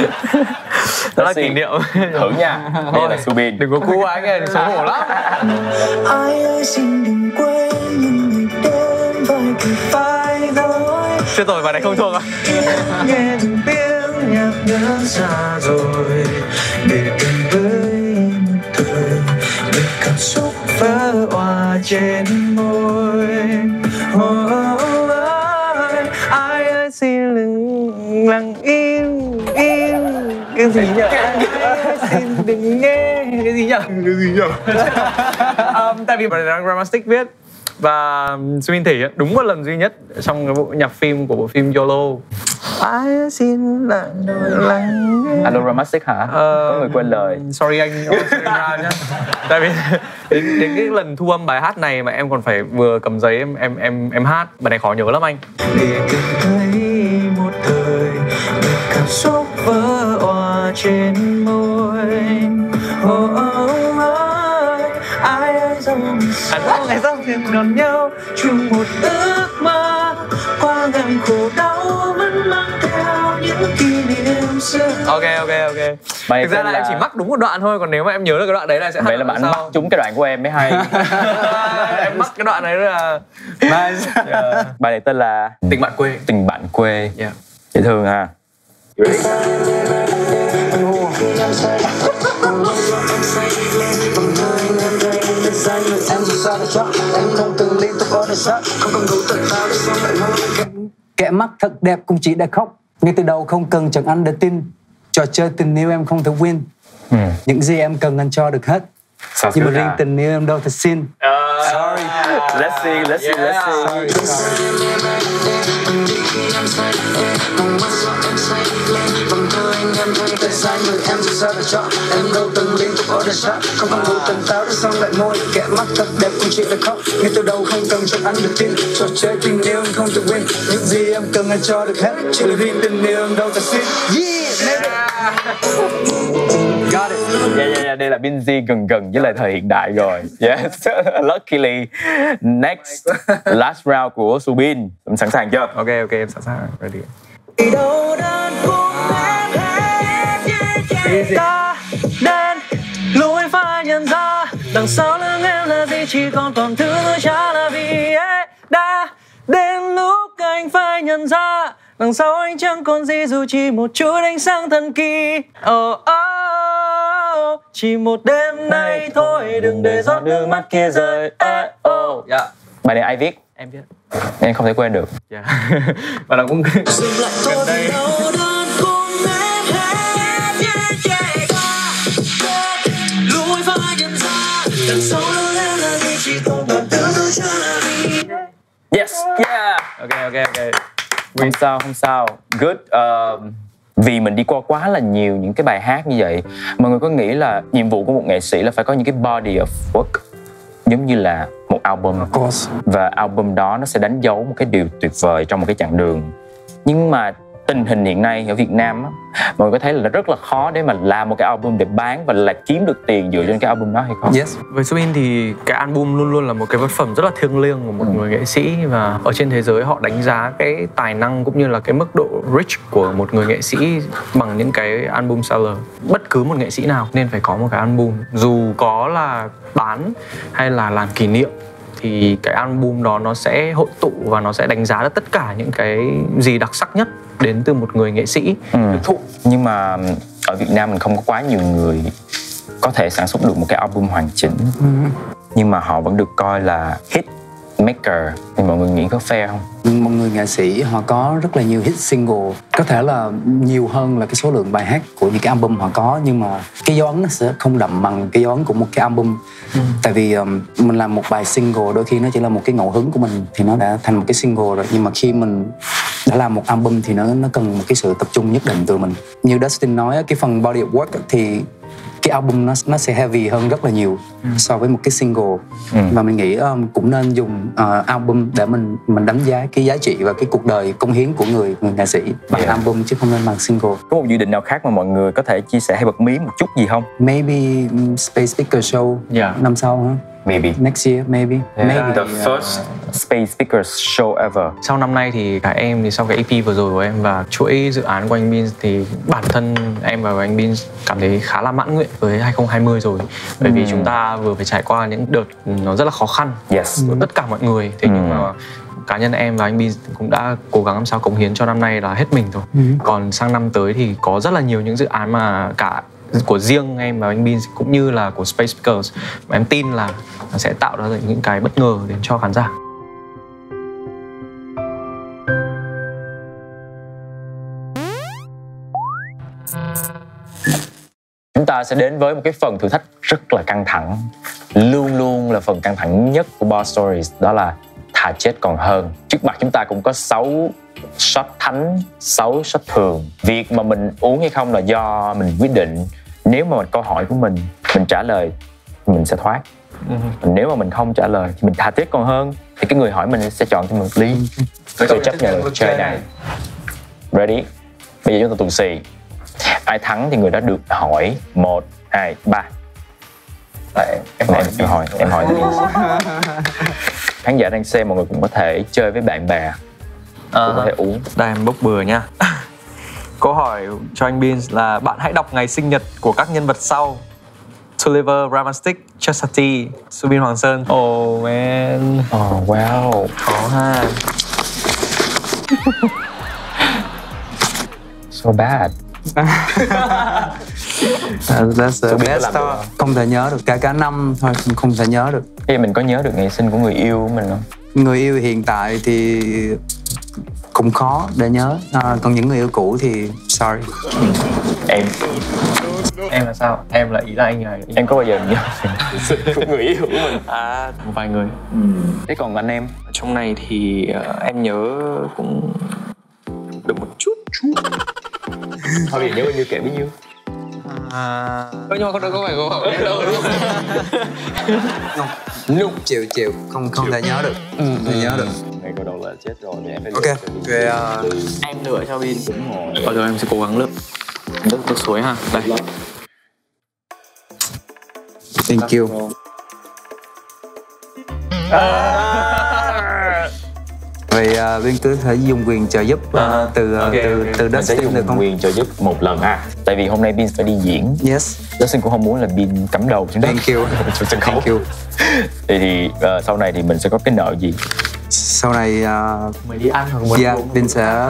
đó là kỷ niệm
Thử nha. <laughs> Đây là Subin.
đừng có cú quá nghe xấu hổ lắm
ai ơi xin đừng quên
chưa rồi bài này không thuộc à?
Nghe từng tiếng nhạc ngỡ xa rồi để tình với thời để cảm xúc vỡ hòa trên môi. Oh, ơi, ai ơi xin đừng lặng im im. Cái gì nhỉ ai xin đừng nghe.
Cái gì nhỉ cái gì nhỉ um, <laughs> tại vì bài này là Grammastic viết và Sumin thể hiện đúng một lần duy nhất trong cái bộ nhạc phim của bộ phim YOLO.
Ơi xin lặng lặng nghe.
Alo Romantic hả?
Ờ,
Có người quên lời.
sorry anh nhá. Tại vì <laughs> đến, đến cái lần thu âm bài hát này mà em còn phải vừa cầm giấy em em em em hát bài này khó nhớ lắm anh.
Để thấy một thời cảm xúc vỡ trên môi. Oh, oh,
đó, ngày sau
thêm gần nhau chung một ước mơ qua ngàn khổ đau vẫn mang theo những kỷ niệm xưa
ok ok ok
Bài
thực ra
tên
là, em chỉ mắc đúng một đoạn thôi còn nếu mà em nhớ được cái đoạn đấy là sẽ
Vậy là bạn
sau.
mắc trúng cái đoạn của em mới hay. <laughs>
em mắc cái đoạn đấy là
Nice. Bài này tên là
tình bạn quê
Tình bạn quê.
yeah.
Dễ thương ha.
Kẻ mắt thật đẹp cũng chỉ để khóc. Ngay từ đầu không cần chẳng anh để tin. Trò chơi tình yêu em không thể win.
Ừ.
Những gì em cần anh cho được hết.
Sao
Nhưng mà riêng tình yêu em đâu thể xin.
Sorry. Let's see, let's see, let's see.
Em đâu từng liên tục ở đời sát Không còn đủ tỉnh táo để xong lại môi Kẻ mắt thật đẹp cũng chỉ là khóc. Ngay từ đầu không cần cho anh được tin Trò chơi tình yêu em không thể win Những gì em cần anh cho được hết. Chỉ là riêng tình yêu em đâu thể xin. Yeah, it. got it.
Yeah, yeah, yeah. đây là Binz gần gần với lại thời hiện đại rồi. Yes. <laughs> Luckily next last round của Subin. Em sẵn sàng chưa?
Ok ok em sẵn sàng. Ready.
Đi đâu cũng em Ta đến lúc anh phải nhận ra. Đằng sau lưng em là gì? Chỉ còn còn thứ nữa chả là vì em đã đến lúc anh phải nhận ra. Đằng sau anh chẳng còn gì dù chỉ một chút ánh sáng thần kỳ. Oh, oh, oh. Chỉ một đêm nay thôi đừng để giọt nước mắt kia rơi. eh, oh.
dạ.
Bài này ai viết?
Em biết
em không thể quên được.
Dạ. <laughs> Và nó cũng
Dừng lại
yes yeah.
Ok ok ok.
Không sao không sao. Good um, vì mình đi qua quá là nhiều những cái bài hát như vậy mọi người có nghĩ là nhiệm vụ của một nghệ sĩ là phải có những cái body of work giống như là một album?
Of course.
Và album đó nó sẽ đánh dấu một cái điều tuyệt vời trong một cái chặng đường. Nhưng mà tình hình hiện nay ở Việt Nam á, mọi người có thấy là rất là khó để mà làm một cái album để bán và là kiếm được tiền dựa trên cái album đó hay không?
yes
Với Subin thì cái album luôn luôn là một cái vật phẩm rất là thiêng liêng của một người nghệ sĩ và ở trên thế giới họ đánh giá cái tài năng cũng như là cái mức độ rich của một người nghệ sĩ bằng những cái album seller. Bất cứ một nghệ sĩ nào nên phải có một cái album dù có là bán hay là làm kỷ niệm thì cái album đó nó sẽ hội tụ và nó sẽ đánh giá được tất cả những cái gì đặc sắc nhất đến từ một người nghệ sĩ.
Ừ. Nhưng mà ở Việt Nam mình không có quá nhiều người có thể sản xuất được một cái album hoàn chỉnh. Nhưng mà họ vẫn được coi là hit maker. Thì mọi người nghĩ có fair không?
một người nghệ sĩ họ có rất là nhiều hit single. Có thể là nhiều hơn là cái số lượng bài hát của những cái album họ có nhưng mà cái dấu ấn nó sẽ không đậm bằng cái dấu ấn của một cái album. Tại vì um, mình làm một bài single đôi khi nó chỉ là một cái ngẫu hứng của mình thì nó đã thành một cái single rồi. Nhưng mà khi mình đã làm một album thì nó nó cần một cái sự tập trung nhất định từ mình. Như Dustin nói á, cái phần body of work thì cái album nó nó sẽ heavy hơn rất là nhiều so với một cái single và mình nghĩ um, cũng nên dùng uh, album để mình mình đánh giá cái giá trị và cái cuộc đời công hiến của người người nghệ sĩ bằng
Yeah.
album chứ không nên bằng single
Có một dự định nào khác mà mọi người có thể chia sẻ hay bật mí một chút gì không?
maybe um, Space Speaker Show
Yeah.
năm sau hả
Maybe.
next year maybe. Maybe
The first Space Speakers show ever.
sau năm nay thì cả em thì sau cái EP vừa rồi của em và chuỗi dự án của anh Bin thì bản thân em và anh Bin cảm thấy khá là mãn nguyện với 2020 rồi. Bởi vì chúng ta vừa phải trải qua những đợt nó rất là khó khăn
Yes.
của tất cả mọi người. Thế nhưng mà cá nhân em và anh Bin cũng đã cố gắng làm sao cống hiến cho năm nay là hết mình thôi còn sang năm tới thì có rất là nhiều những dự án mà cả của riêng em và anh Bin cũng như là của Space Speakers mà em tin là nó sẽ tạo ra những cái bất ngờ đến cho khán giả
Chúng ta sẽ đến với một cái phần thử thách rất là căng thẳng. Luôn luôn là phần căng thẳng nhất của Boss Stories đó là thà chết còn hơn. Trước mặt chúng ta cũng có 6 shot thánh, 6 shot thường. Việc mà mình uống hay không là do mình quyết định. Nếu mà câu hỏi của mình mình trả lời mình sẽ thoát. Nếu mà mình không trả lời thì mình thà chết còn hơn thì cái người hỏi mình sẽ chọn cho mình một ly. Tôi chấp nhận luật chơi này. Ready? Bây giờ chúng ta tù xì. Ai thắng thì người đó được hỏi một hai ba. Tại em, em, em hỏi em hỏi. Khán giả đang xem mọi người cũng có thể chơi với bạn bè. Cũng có thể uống.
Đây em bốc bừa nha Câu hỏi cho anh Beans là Bạn hãy đọc ngày sinh nhật của các nhân vật sau. Tulliver, Ramastic, Chastity, Subin Hoàng Sơn. Oh man.
Oh wow.
Khó ha. <laughs>
So bad.
Uh, <laughs> that's the
biết
best đó.
không?
thể nhớ được cả cả năm thôi không- không thể nhớ được.
Thì mình có nhớ được ngày sinh của người yêu của mình không?
Người yêu hiện tại thì cũng khó để nhớ. À, còn những người yêu cũ thì sorry.
Em.
Em là sao? Em là ý là anh này.
Em có bao giờ nhớ? <laughs> Người yêu của mình.
À, một vài người.
Thế còn anh em?
Trong này thì ờ, em nhớ cũng được một chút chút.
Thôi giờ nhớ bao nhiêu kể bấy nhiêu
à... Nhưng mà không được có phải câu hỏi đâu <laughs>
Lúc chịu chịu không không thể nhớ được không thể nhớ được.
Này câu đầu là chết rồi thì em phải
ok về uh,
Em lựa cho Bin Đúng rồi. Bao giờ em sẽ cố gắng lựa nước nước suối ha. Đây.
Thank you vậy à, Viên cứ thể dùng quyền trợ giúp à,
À,
từ
ok,
từ
ok.
từ
mình sẽ
Dustin được
dùng
không?
quyền trợ giúp một lần ha. Tại vì hôm nay Bin phải đi diễn.
Yes.
Dustin cũng không muốn là Bin cắm đầu xuống đất.
Thank you. <laughs>
Trên sân khấu.
Thank you. <laughs>
Thì, thì ờ, sau này thì mình sẽ có cái nợ gì?
Sau này à,
mới đi ăn hoặc muốn
dạ Vin sẽ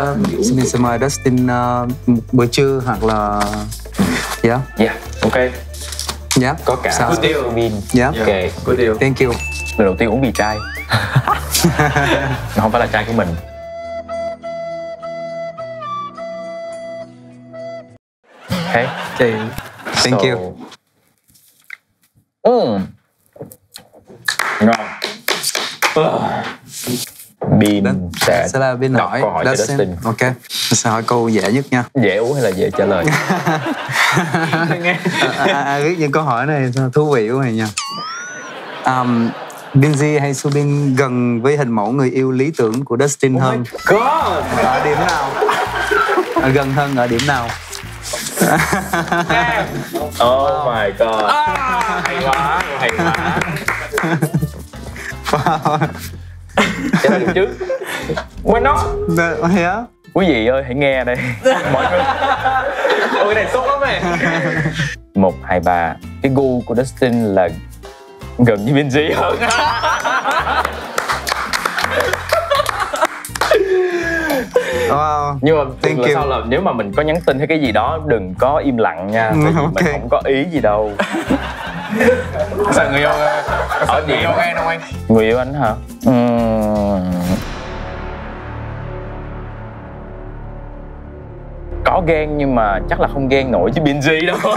Vin sẽ mời Dustin à, một bữa trưa hoặc là dạ.
Yeah ok
dạ.
Có cả.
Sao?
Bin
dạ.
Ok.
Good deal.
Thank you.
Lần đầu tiên uống bia trai Nó không phải là trai của mình. Ok.
Thì thank you.
Mm. ngon Bin
Đến-
sẽ
sẽ là
đọc
hỏi
câu hỏi cho Dustin.
Ok. Mình sẽ hỏi câu dễ nhất nha?
Dễ uống hay là dễ trả lời? <laughs>
À, à, à, biết những câu hỏi này thú vị quá này nha um, Binzy hay Subin gần với hình mẫu người yêu lý tưởng của Dustin hơn? Ở điểm nào? Ở gần hơn ở điểm nào?
Oh my god. Hay quá hay quá trả lời chứ. Why not?
Dạ, yeah.
quý vị ơi hãy nghe đây. Mọi người.
Ôi cái này sốc lắm này
một hai ba. Cái gu của Dustin là gần như Benji hơn.
Wow.
nhưng mà
Thank
là
you.
sao là nếu mà mình có nhắn tin hay cái gì đó đừng có im lặng nha. Tại vì <laughs>
Ok.
mình không có ý gì đâu
sao người yêu
ở điểm
yêu em không anh?
Người yêu anh hả? Ừm. có ghen nhưng mà chắc là không ghen nổi chứ Benji đâu. <laughs>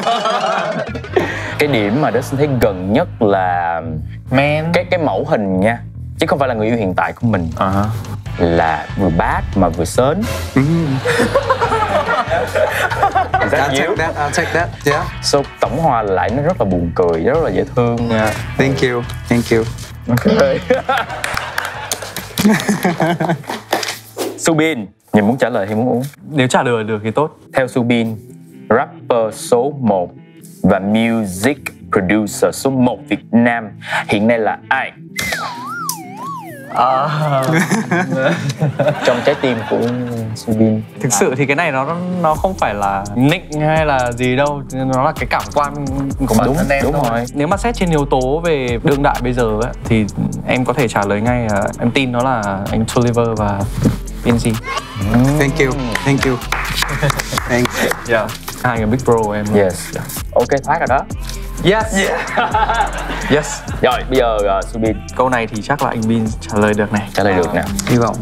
Cái điểm mà Dustin thấy gần nhất là
man
cái cái mẫu hình nha. Chứ không phải là người yêu hiện tại của mình.
À
là vừa bad mà vừa sến.
Mm. <laughs>
Is that
I'll
you?
take that, I'll take that. Yeah.
So tổng hòa lại nó rất là buồn cười, rất là dễ thương.
Thank you. Thank you.
Okay. <laughs> Subin, nhìn muốn trả lời hay muốn uống?
nếu trả lời được thì tốt
Theo Subin, rapper số 1 và music producer số 1 Việt Nam hiện nay là ai?
À, <laughs>
Trong trái tim của Subin.
thực sự thì cái này nó nó không phải là nick hay là gì đâu nó là cái cảm quan của bản
Đúng,
thân em
đúng
thôi.
rồi.
nếu mà xét trên yếu tố về đương đại bây giờ ấy, thì em có thể trả lời ngay là em tin nó là anh Tolliver và Benji
Thank you. Thank you. <laughs> Thanks.
yeah. Hai người big bro của em
Yes. Ok, thoát rồi đó.
yes <laughs> yes
Rồi, bây giờ uh, Subin
câu này thì chắc là anh Bin trả lời được này
trả lời được nè.
Hy vọng.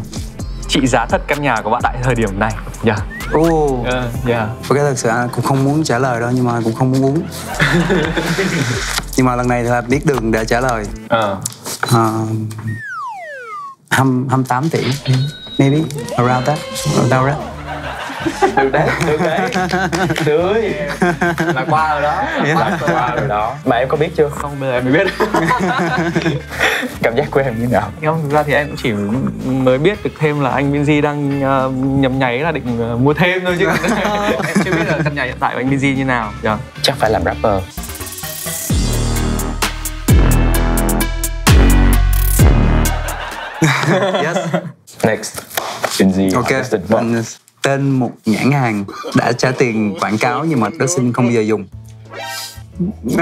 trị giá thật căn nhà của bạn tại thời điểm này yeah
Oh.
yeah, yeah.
Cái thật sự anh cũng không muốn trả lời đâu nhưng mà cũng không muốn uống. <laughs> nhưng mà lần này thì là biết đường để trả lời.
Ờ.
Uh, 28 tỷ. Maybe around that. Around that. <laughs>
Được đấy, được đấy. Được.
là qua rồi đó
Đã qua rồi đó. Mà em có biết chưa?
không bây giờ em mới biết <laughs>
Cảm giác của em như nào?
không thực ra thì em cũng chỉ mới biết được thêm là anh Binz đang uh, nhầm nháy là định uh, mua thêm thôi chứ <laughs> em chưa biết là căn nhà hiện tại của anh Binz như nào yeah.
Chắc phải làm rapper.
Yes.
Next. Benji.
Ok. Tên một nhãn hàng đã trả tiền quảng cáo nhưng mà Dustin không bao giờ dùng. <laughs>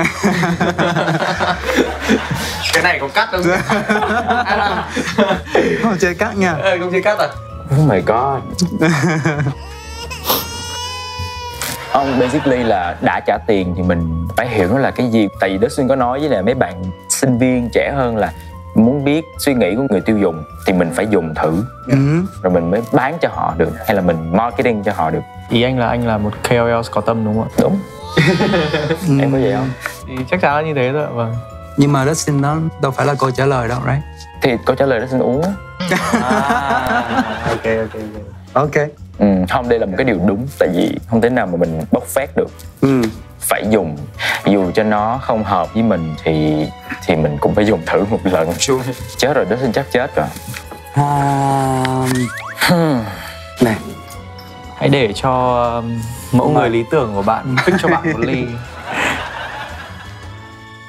cái này có cắt không
Không chơi cắt nha.
Ờ, không chơi cắt à
Oh my god. Ông basically là đã trả tiền thì mình phải hiểu nó là cái gì Tại vì Dustin có nói với là mấy bạn sinh viên trẻ hơn là Muốn biết suy nghĩ của người tiêu dùng thì mình phải dùng thử
Ừ.
Rồi mình mới bán cho họ được Hay là mình marketing cho họ được
ý anh là anh là một KOL có tâm đúng không ạ
Đúng <laughs> Em có vậy không?
thì chắc chắn là như thế rồi ạ, vâng
Nhưng mà Dustin đó đâu phải là câu trả lời đâu, right?
Thì câu trả lời Dustin uống á <laughs>
ok ok
Ok.
ừ, Không, đây là một cái điều đúng Tại vì không thể nào mà mình bóc phét được
Ừ.
phải dùng. Dù cho nó không hợp với mình thì thì mình cũng phải dùng thử một lần.
Sure.
chết rồi đó xin chắc chết rồi.
Um, này,
hãy để cho um, mẫu người lý tưởng của bạn pick cho bạn một ly. <laughs>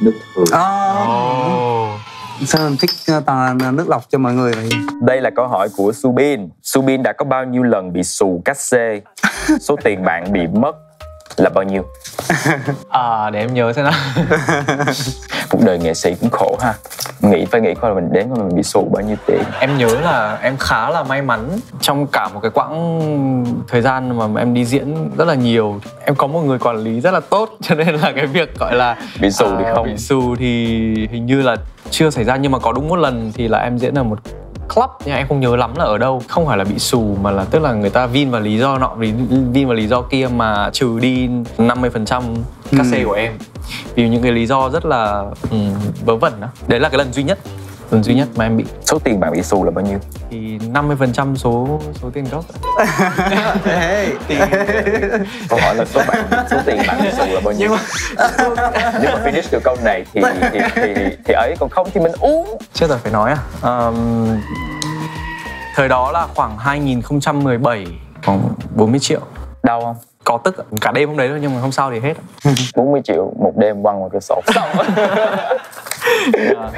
Nước thường
oh.
sao mình thích ờ, toàn nước lọc cho mọi người vậy?
Đây là câu hỏi của Subin. Subin đã có bao nhiêu lần bị xù cách xê? Số tiền bạn bị mất là bao nhiêu? <laughs>
À để em nhớ xem nào. <laughs>
Cuộc đời nghệ sĩ cũng khổ ha. Nghĩ phải nghĩ coi là mình đến coi mình bị xù bao nhiêu tiền.
Em nhớ là em khá là may mắn trong cả một cái quãng thời gian mà em đi diễn rất là nhiều. Em có một người quản lý rất là tốt <laughs> cho nên là cái việc gọi là
bị thì
à,
không.
bị xù thì hình như là chưa xảy ra. Nhưng mà có đúng một lần thì là em diễn ở một club nhưng em không nhớ lắm là ở đâu. Không phải là bị xù mà là tức là người ta vin vào lý do nọ vì vin vào lý do kia mà trừ đi 50% cát xê của em. Vì những cái lý do rất là um, vớ vẩn đó đấy là cái lần duy nhất lần duy nhất mà em bị.
Số tiền bạn bị xù là bao nhiêu?
Thì 50% số số tiền gốc <laughs>
câu hỏi là số bạn số tiền bạn bị xù là bao nhiêu? Nếu <laughs> mà finish được câu này thì thì thì, thì ấy còn không thì mình uống.
Chết rồi phải nói à. Ờm, Thời đó là khoảng 2017 Khoảng 40 triệu.
Đau không?
Có tức cả đêm hôm đấy thôi nhưng mà hôm sau thì hết. <laughs>
40 triệu một đêm quăng vào cửa sổ
À,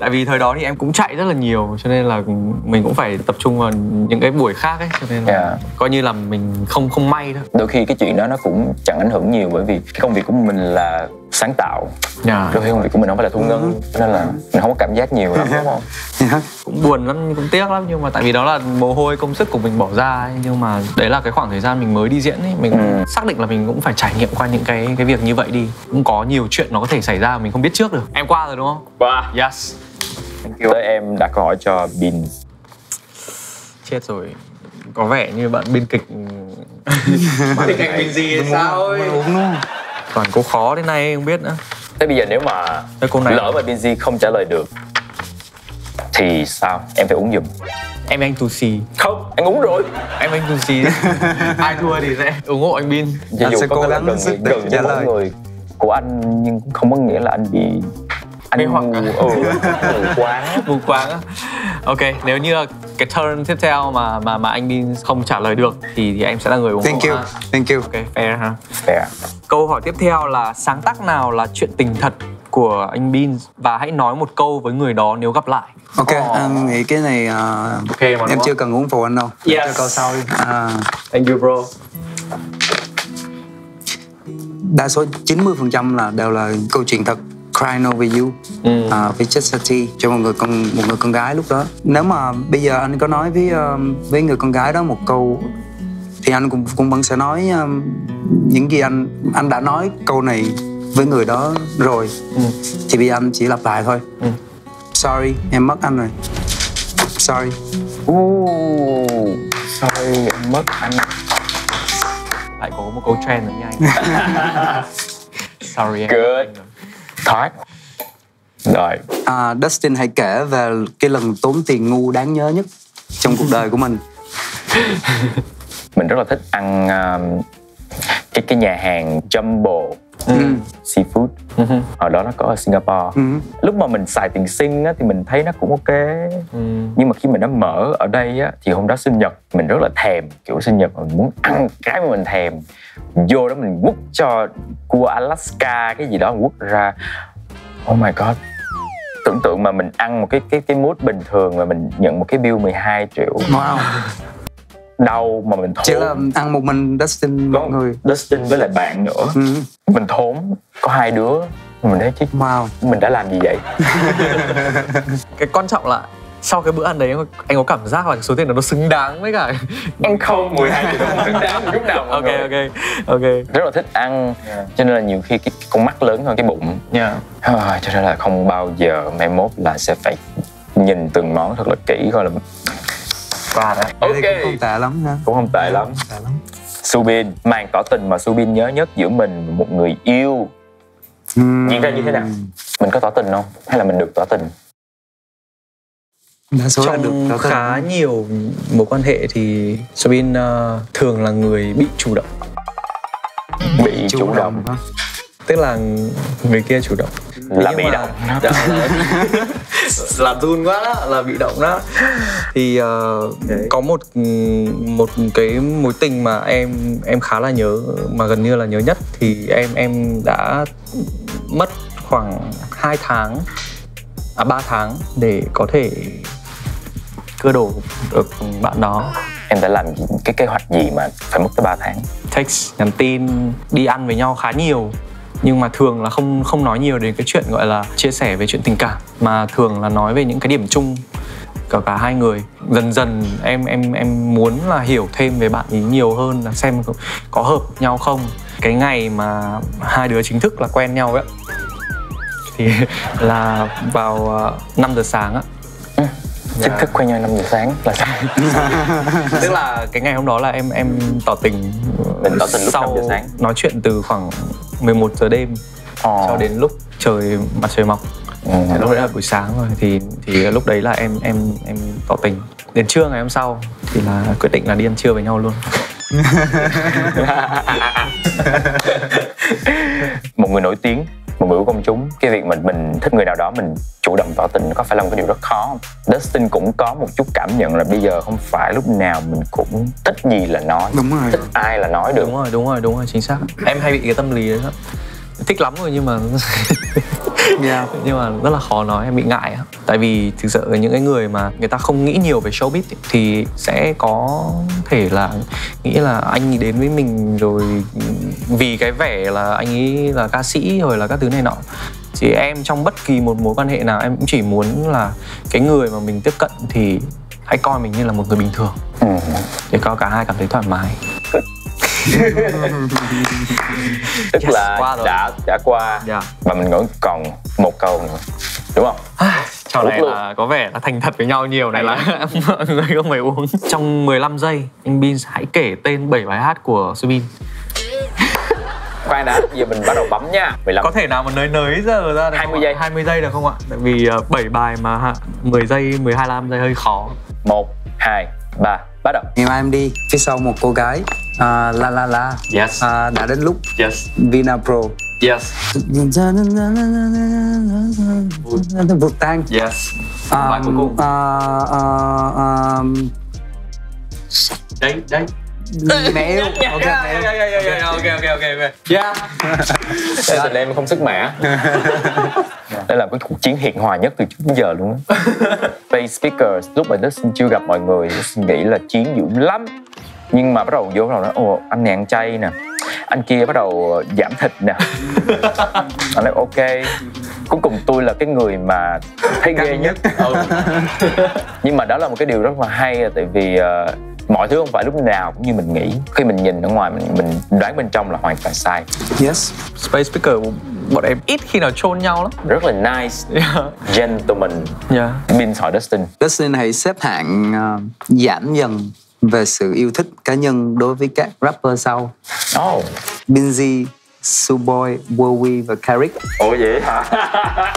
Tại vì thời đó thì em cũng chạy rất là nhiều Cho nên là mình cũng phải tập trung vào những cái buổi khác ấy Cho nên là
Yeah.
coi như là mình không không may thôi
đôi khi cái chuyện đó nó cũng chẳng ảnh hưởng nhiều bởi vì cái công việc của mình là sáng tạo.
Yeah.
đôi khi công việc của mình không phải là thu ngân cho nên là mình không có cảm giác nhiều lắm đúng không? <laughs>
Cũng buồn lắm cũng tiếc lắm nhưng mà tại vì đó là mồ hôi công sức của mình bỏ ra ấy. nhưng mà đấy là cái khoảng thời gian mình mới đi diễn ấy. Mình
Ừ.
xác định là mình cũng phải trải nghiệm qua những cái cái việc như vậy đi. Cũng có nhiều chuyện nó có thể xảy ra mà mình không biết trước được. Em qua rồi đúng không?
Wow.
yes.
Tới em đặt câu hỏi cho Bin.
Chết rồi. Có vẻ như bạn biên kịch. <laughs> Biên kịch mình gì sao ấy?
Uống đúng không
toàn câu khó thế này không biết nữa.
Thế bây giờ nếu mà
Thế cô này
lỡ mà Binzy không trả lời được thì sao? Em phải uống giùm.
Em anh tù xì.
Không anh uống rồi.
Em anh tù xì. <laughs> Ai thua thì sẽ ủng hộ anh bin.
Dù
sẽ
có
cố gắng
gần,
sức để
gần
trả lời.
người của anh nhưng cũng không có nghĩa là anh bị anh
Mê hoặc à?
ừ, <laughs> mù quáng
mù quáng á. Ok nếu như cái turn tiếp theo mà mà mà anh bin không trả lời được thì thì em sẽ là người ủng hộ
thank you
ha.
thank you.
Ok fair ha.
Fair.
câu hỏi tiếp theo là sáng tác nào là chuyện tình thật của anh bin? Và hãy nói một câu với người đó nếu gặp lại.
Ok anh nghĩ cái này à,
ok mà
em chưa cần uống phụ anh đâu.
Yes.
cho câu sau đi. À,
thank you bro.
Đa số 90% là đều là câu chuyện thật Crying Over You
Ừ.
à, với Chastity cho một người con một người con gái lúc đó. Nếu mà bây giờ anh có nói với um, với người con gái đó một câu thì anh cũng cũng vẫn sẽ nói um, những gì anh anh đã nói câu này với người đó rồi.
Ừ.
thì bây giờ anh chỉ lặp lại thôi.
Ừ.
sorry em mất anh rồi. Sorry.
Ooh, sorry em mất anh.
Lại có một câu trend nữa nha anh. <laughs> Sorry em.
Good. Thoát rồi.
À, Dustin hãy kể về cái lần tốn tiền ngu đáng nhớ nhất trong cuộc đời của mình. <laughs>
Mình rất là thích ăn um, cái cái nhà hàng Jumbo
ừ.
seafood.
Ừ.
Ở đó nó có ở Singapore.
Ừ.
lúc mà mình xài tiền sinh á, thì mình thấy nó cũng ok.
Ừ.
nhưng mà khi mình đã mở ở đây á, thì hôm đó sinh nhật mình rất là thèm. Kiểu sinh nhật mình muốn ăn cái mà mình thèm. Vô đó mình quất cho cua Alaska cái gì đó mình quất ra. Oh my god. Tưởng tượng mà mình ăn một cái cái cái mood bình thường mà mình nhận một cái bill 12 triệu.
Wow <laughs>
đau mà mình
chỉ
thốn.
là ăn một mình Dustin một người.
Dustin với lại bạn nữa.
Ừ.
mình thốn có hai đứa. Mình thấy chứ
wow.
mình đã làm gì vậy? <laughs>
Cái quan trọng là sau cái bữa ăn đấy anh có cảm giác là số tiền đó nó xứng đáng với cả <laughs>
ăn không 12 triệu đồng xứng đáng lúc nào
ok
người.
ok ok.
Rất là thích ăn cho nên là nhiều khi cái con mắt lớn hơn cái bụng.
Yeah.
À, cho nên là không bao giờ mai mốt là sẽ phải nhìn từng món thật là kỹ coi là
qua
Cái
ok
cũng không tệ lắm ha.
Cũng không tệ lắm.
Không tệ lắm.
Subin màn tỏ tình mà Subin nhớ nhất giữa mình và một người yêu.
Ừm.
diễn ra như thế nào? Mình có tỏ tình không? Hay là mình được tỏ tình?
Đa số là được
trong
tỏ tình.
khá nhiều mối quan hệ thì Sabin uh, thường là người bị chủ động.
Bị chủ, động.
hả?
Tức là người kia chủ động.
Là
Nhưng
bị
mà-
động.
Dạ, <laughs> là run quá đó, là bị động đó. Thì uh, có một một cái mối tình mà em em khá là nhớ mà gần như là nhớ nhất. Thì em em đã mất khoảng 2 tháng à 3 tháng để có thể cơ đồ được bạn đó.
Em đã làm cái kế hoạch gì mà phải mất tới 3 tháng?
Text nhắn tin đi ăn với nhau khá nhiều nhưng mà thường là không không nói nhiều đến cái chuyện gọi là chia sẻ về chuyện tình cảm mà thường là nói về những cái điểm chung cả cả hai người. Dần dần em em em muốn là hiểu thêm về bạn ấy nhiều hơn là xem có, có hợp nhau không. Cái ngày mà hai đứa chính thức là quen nhau ấy thì <laughs> là vào 5 ờ, giờ sáng á.
Chính thức quen nhau 5 giờ sáng là sao? <laughs>
Tức là cái ngày hôm đó là em em tỏ tình
mình tỏ tình lúc
sau
5 giờ sáng.
nói chuyện từ khoảng 11 giờ đêm
Ồ.
cho đến lúc trời mặt trời mọc
ừ.
thì lúc đấy là buổi sáng rồi thì thì lúc đấy là em em em tỏ tình đến trưa ngày hôm sau thì là quyết định là đi ăn trưa với nhau luôn <laughs> <laughs>
một người nổi tiếng một người của công chúng. Cái việc mình mình thích người nào đó mình chủ động tỏ tình có phải là một cái điều rất khó không? Dustin cũng có một chút cảm nhận là bây giờ không phải lúc nào mình cũng thích gì là nói.
Đúng rồi.
Thích ai là nói được.
Đúng rồi đúng rồi đúng rồi chính xác. Em hay bị cái tâm lý đấy đó thích lắm rồi nhưng mà
yeah. <laughs>
nhưng mà rất là khó nói em bị ngại á tại vì thực sự những cái người mà người ta không nghĩ nhiều về showbiz ấy, thì sẽ có thể là nghĩ là anh ấy đến với mình rồi vì cái vẻ là anh ấy là ca sĩ rồi là các thứ này nọ thì em trong bất kỳ một mối quan hệ nào em cũng chỉ muốn là cái người mà mình tiếp cận thì hãy coi mình như là một người bình thường
ừ.
để cho cả hai cảm thấy thoải mái <laughs>
tức
Yes,
là
qua rồi.
đã đã qua
Dạ.
và mình vẫn còn một câu nữa đúng không
Trò này
Đúng
là có vẻ là thành thật với nhau nhiều này là <laughs> mọi người không phải uống. Trong 15 giây, anh Bin hãy kể tên 7 bài hát của Subin. <laughs>
khoan đã giờ mình bắt đầu bấm nha 15
Có thể nào mà nới nới giờ ra được
20
không ạ?
giây.
20 giây được không ạ? Tại vì uh, 7 bài mà ha, 10 giây, 12 15 giây hơi khó.
một hai ba bắt đầu
ngày mai em đi phía sau một cô gái à, la la la
Yes.
à, đã đến lúc
Yes.
Vina Pro
Yes.
vụt tan
Yes. Bài cuối cùng.
à, à, à,
Đấy, đấy.
mẹ yêu ok yêu
ok ok ok ok. Yeah.
Tình <laughs> em không sức mẻ <laughs> Đây là cái cuộc chiến hiền hòa nhất từ trước đến giờ luôn á. <laughs> Face Speakers lúc mà Dustin chưa gặp mọi người Dustin nghĩ là chiến dữ lắm. Nhưng mà bắt đầu vô bắt đầu nói Ồ anh này ăn chay nè Anh kia bắt đầu giảm thịt nè. <laughs> Anh nói ok. Cuối cùng tôi là cái người mà thấy ghê nhất. ừ. <laughs> Nhưng mà đó là một cái điều rất là hay là Tại vì ờ, mọi thứ không phải lúc nào cũng như mình nghĩ. Khi mình nhìn ở ngoài mình mình đoán bên trong là hoàn toàn sai.
Yes.
Space Speaker bọn em ít khi nào chôn nhau lắm.
rất là nice
Yeah.
gentleman
Yeah.
Bin hỏi Dustin
Dustin hãy xếp hạng à, giảm dần về sự yêu thích cá nhân đối với các rapper sau
oh
Binz, Suboy, Wowy và Carrick
ủa vậy hả <laughs>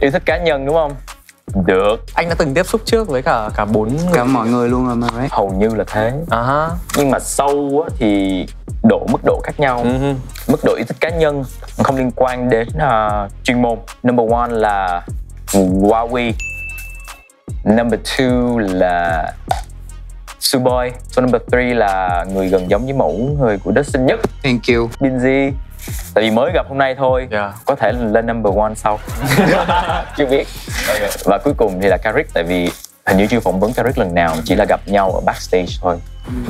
yêu thích cá nhân đúng không được
Anh đã từng tiếp xúc trước với cả cả bốn người.
cả mọi người luôn rồi mà right?
hầu như là thế
À ha.
nhưng mà sâu á, thì độ mức độ khác nhau.
Ừ.
mức độ yêu thích cá nhân không liên quan đến uh, chuyên môn. Number one là Huawei. Number two là Suboy. So number three là người gần giống với mẫu người của Dustin nhất.
Thank you.
Binz. Tại vì mới gặp hôm nay thôi.
Yeah.
có thể lên number one sau. <laughs> Chưa biết. Và cuối cùng thì là Carrick tại vì hình như chưa phỏng vấn Carrick lần nào chỉ là gặp nhau ở backstage thôi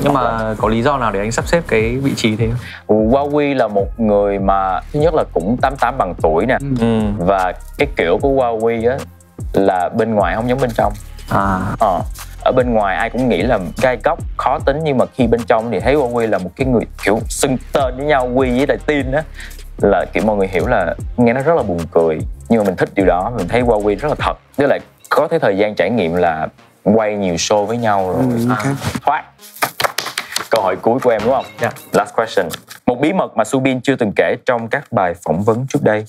Nhưng mà có lý do nào để anh sắp xếp cái vị trí thế không?
Huawei là một người mà thứ nhất là cũng 88 bằng tuổi nè
Ừ.
và cái kiểu của Huawei á là bên ngoài không giống bên trong
À.
ờ ở bên ngoài ai cũng nghĩ là gai góc khó tính nhưng mà khi bên trong thì thấy Huawei là một cái người kiểu xưng tên với nhau Huy với lại tin á là kiểu mọi người hiểu là nghe nó rất là buồn cười nhưng mà mình thích điều đó mình thấy Huawei rất là thật với lại có cái thời gian trải nghiệm là quay nhiều show với nhau rồi
Ừ, ok.
à, thoát câu hỏi cuối của em đúng không
Dạ.
last question một bí mật mà Subin chưa từng kể trong các bài phỏng vấn trước đây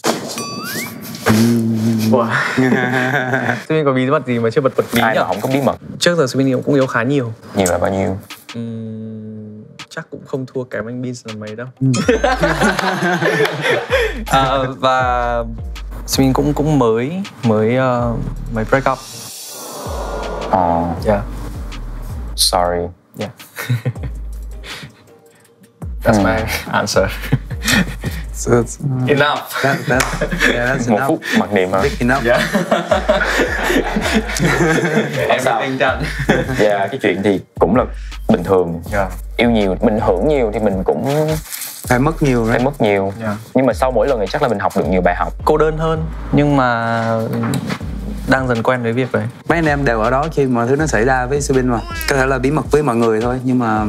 Wow. <laughs> Sumin có bí mật gì mà chưa bật bật bí
ai
nhỉ?
mà không có bí mật
Trước giờ Sumin cũng yếu khá nhiều.
nhiều là bao nhiêu
Ừm, chắc cũng không thua kém anh Beans là mấy đâu. <laughs> <laughs> à, và Subin cũng cũng mới mới uh, mới break up.
Oh,
Yeah.
sorry.
Yeah. <laughs> That's my answer. <laughs>
So it's, uh,
Enough.
that, that, yeah, that's
Một
enough.
phút mặc niệm hả?
Big enough.
Yeah. <laughs> Everything done.
Dạ, cái chuyện thì cũng là bình thường.
Yeah.
Yêu nhiều, mình hưởng nhiều thì mình cũng
Phải mất nhiều
phải mất nhiều.
Yeah.
Nhưng mà sau mỗi lần thì chắc là mình học được nhiều bài học.
Cô đơn hơn nhưng mà đang dần quen với việc đấy.
Mấy anh em đều ở đó khi mọi thứ nó xảy ra với Subin mà. Có thể là bí mật với mọi người thôi nhưng mà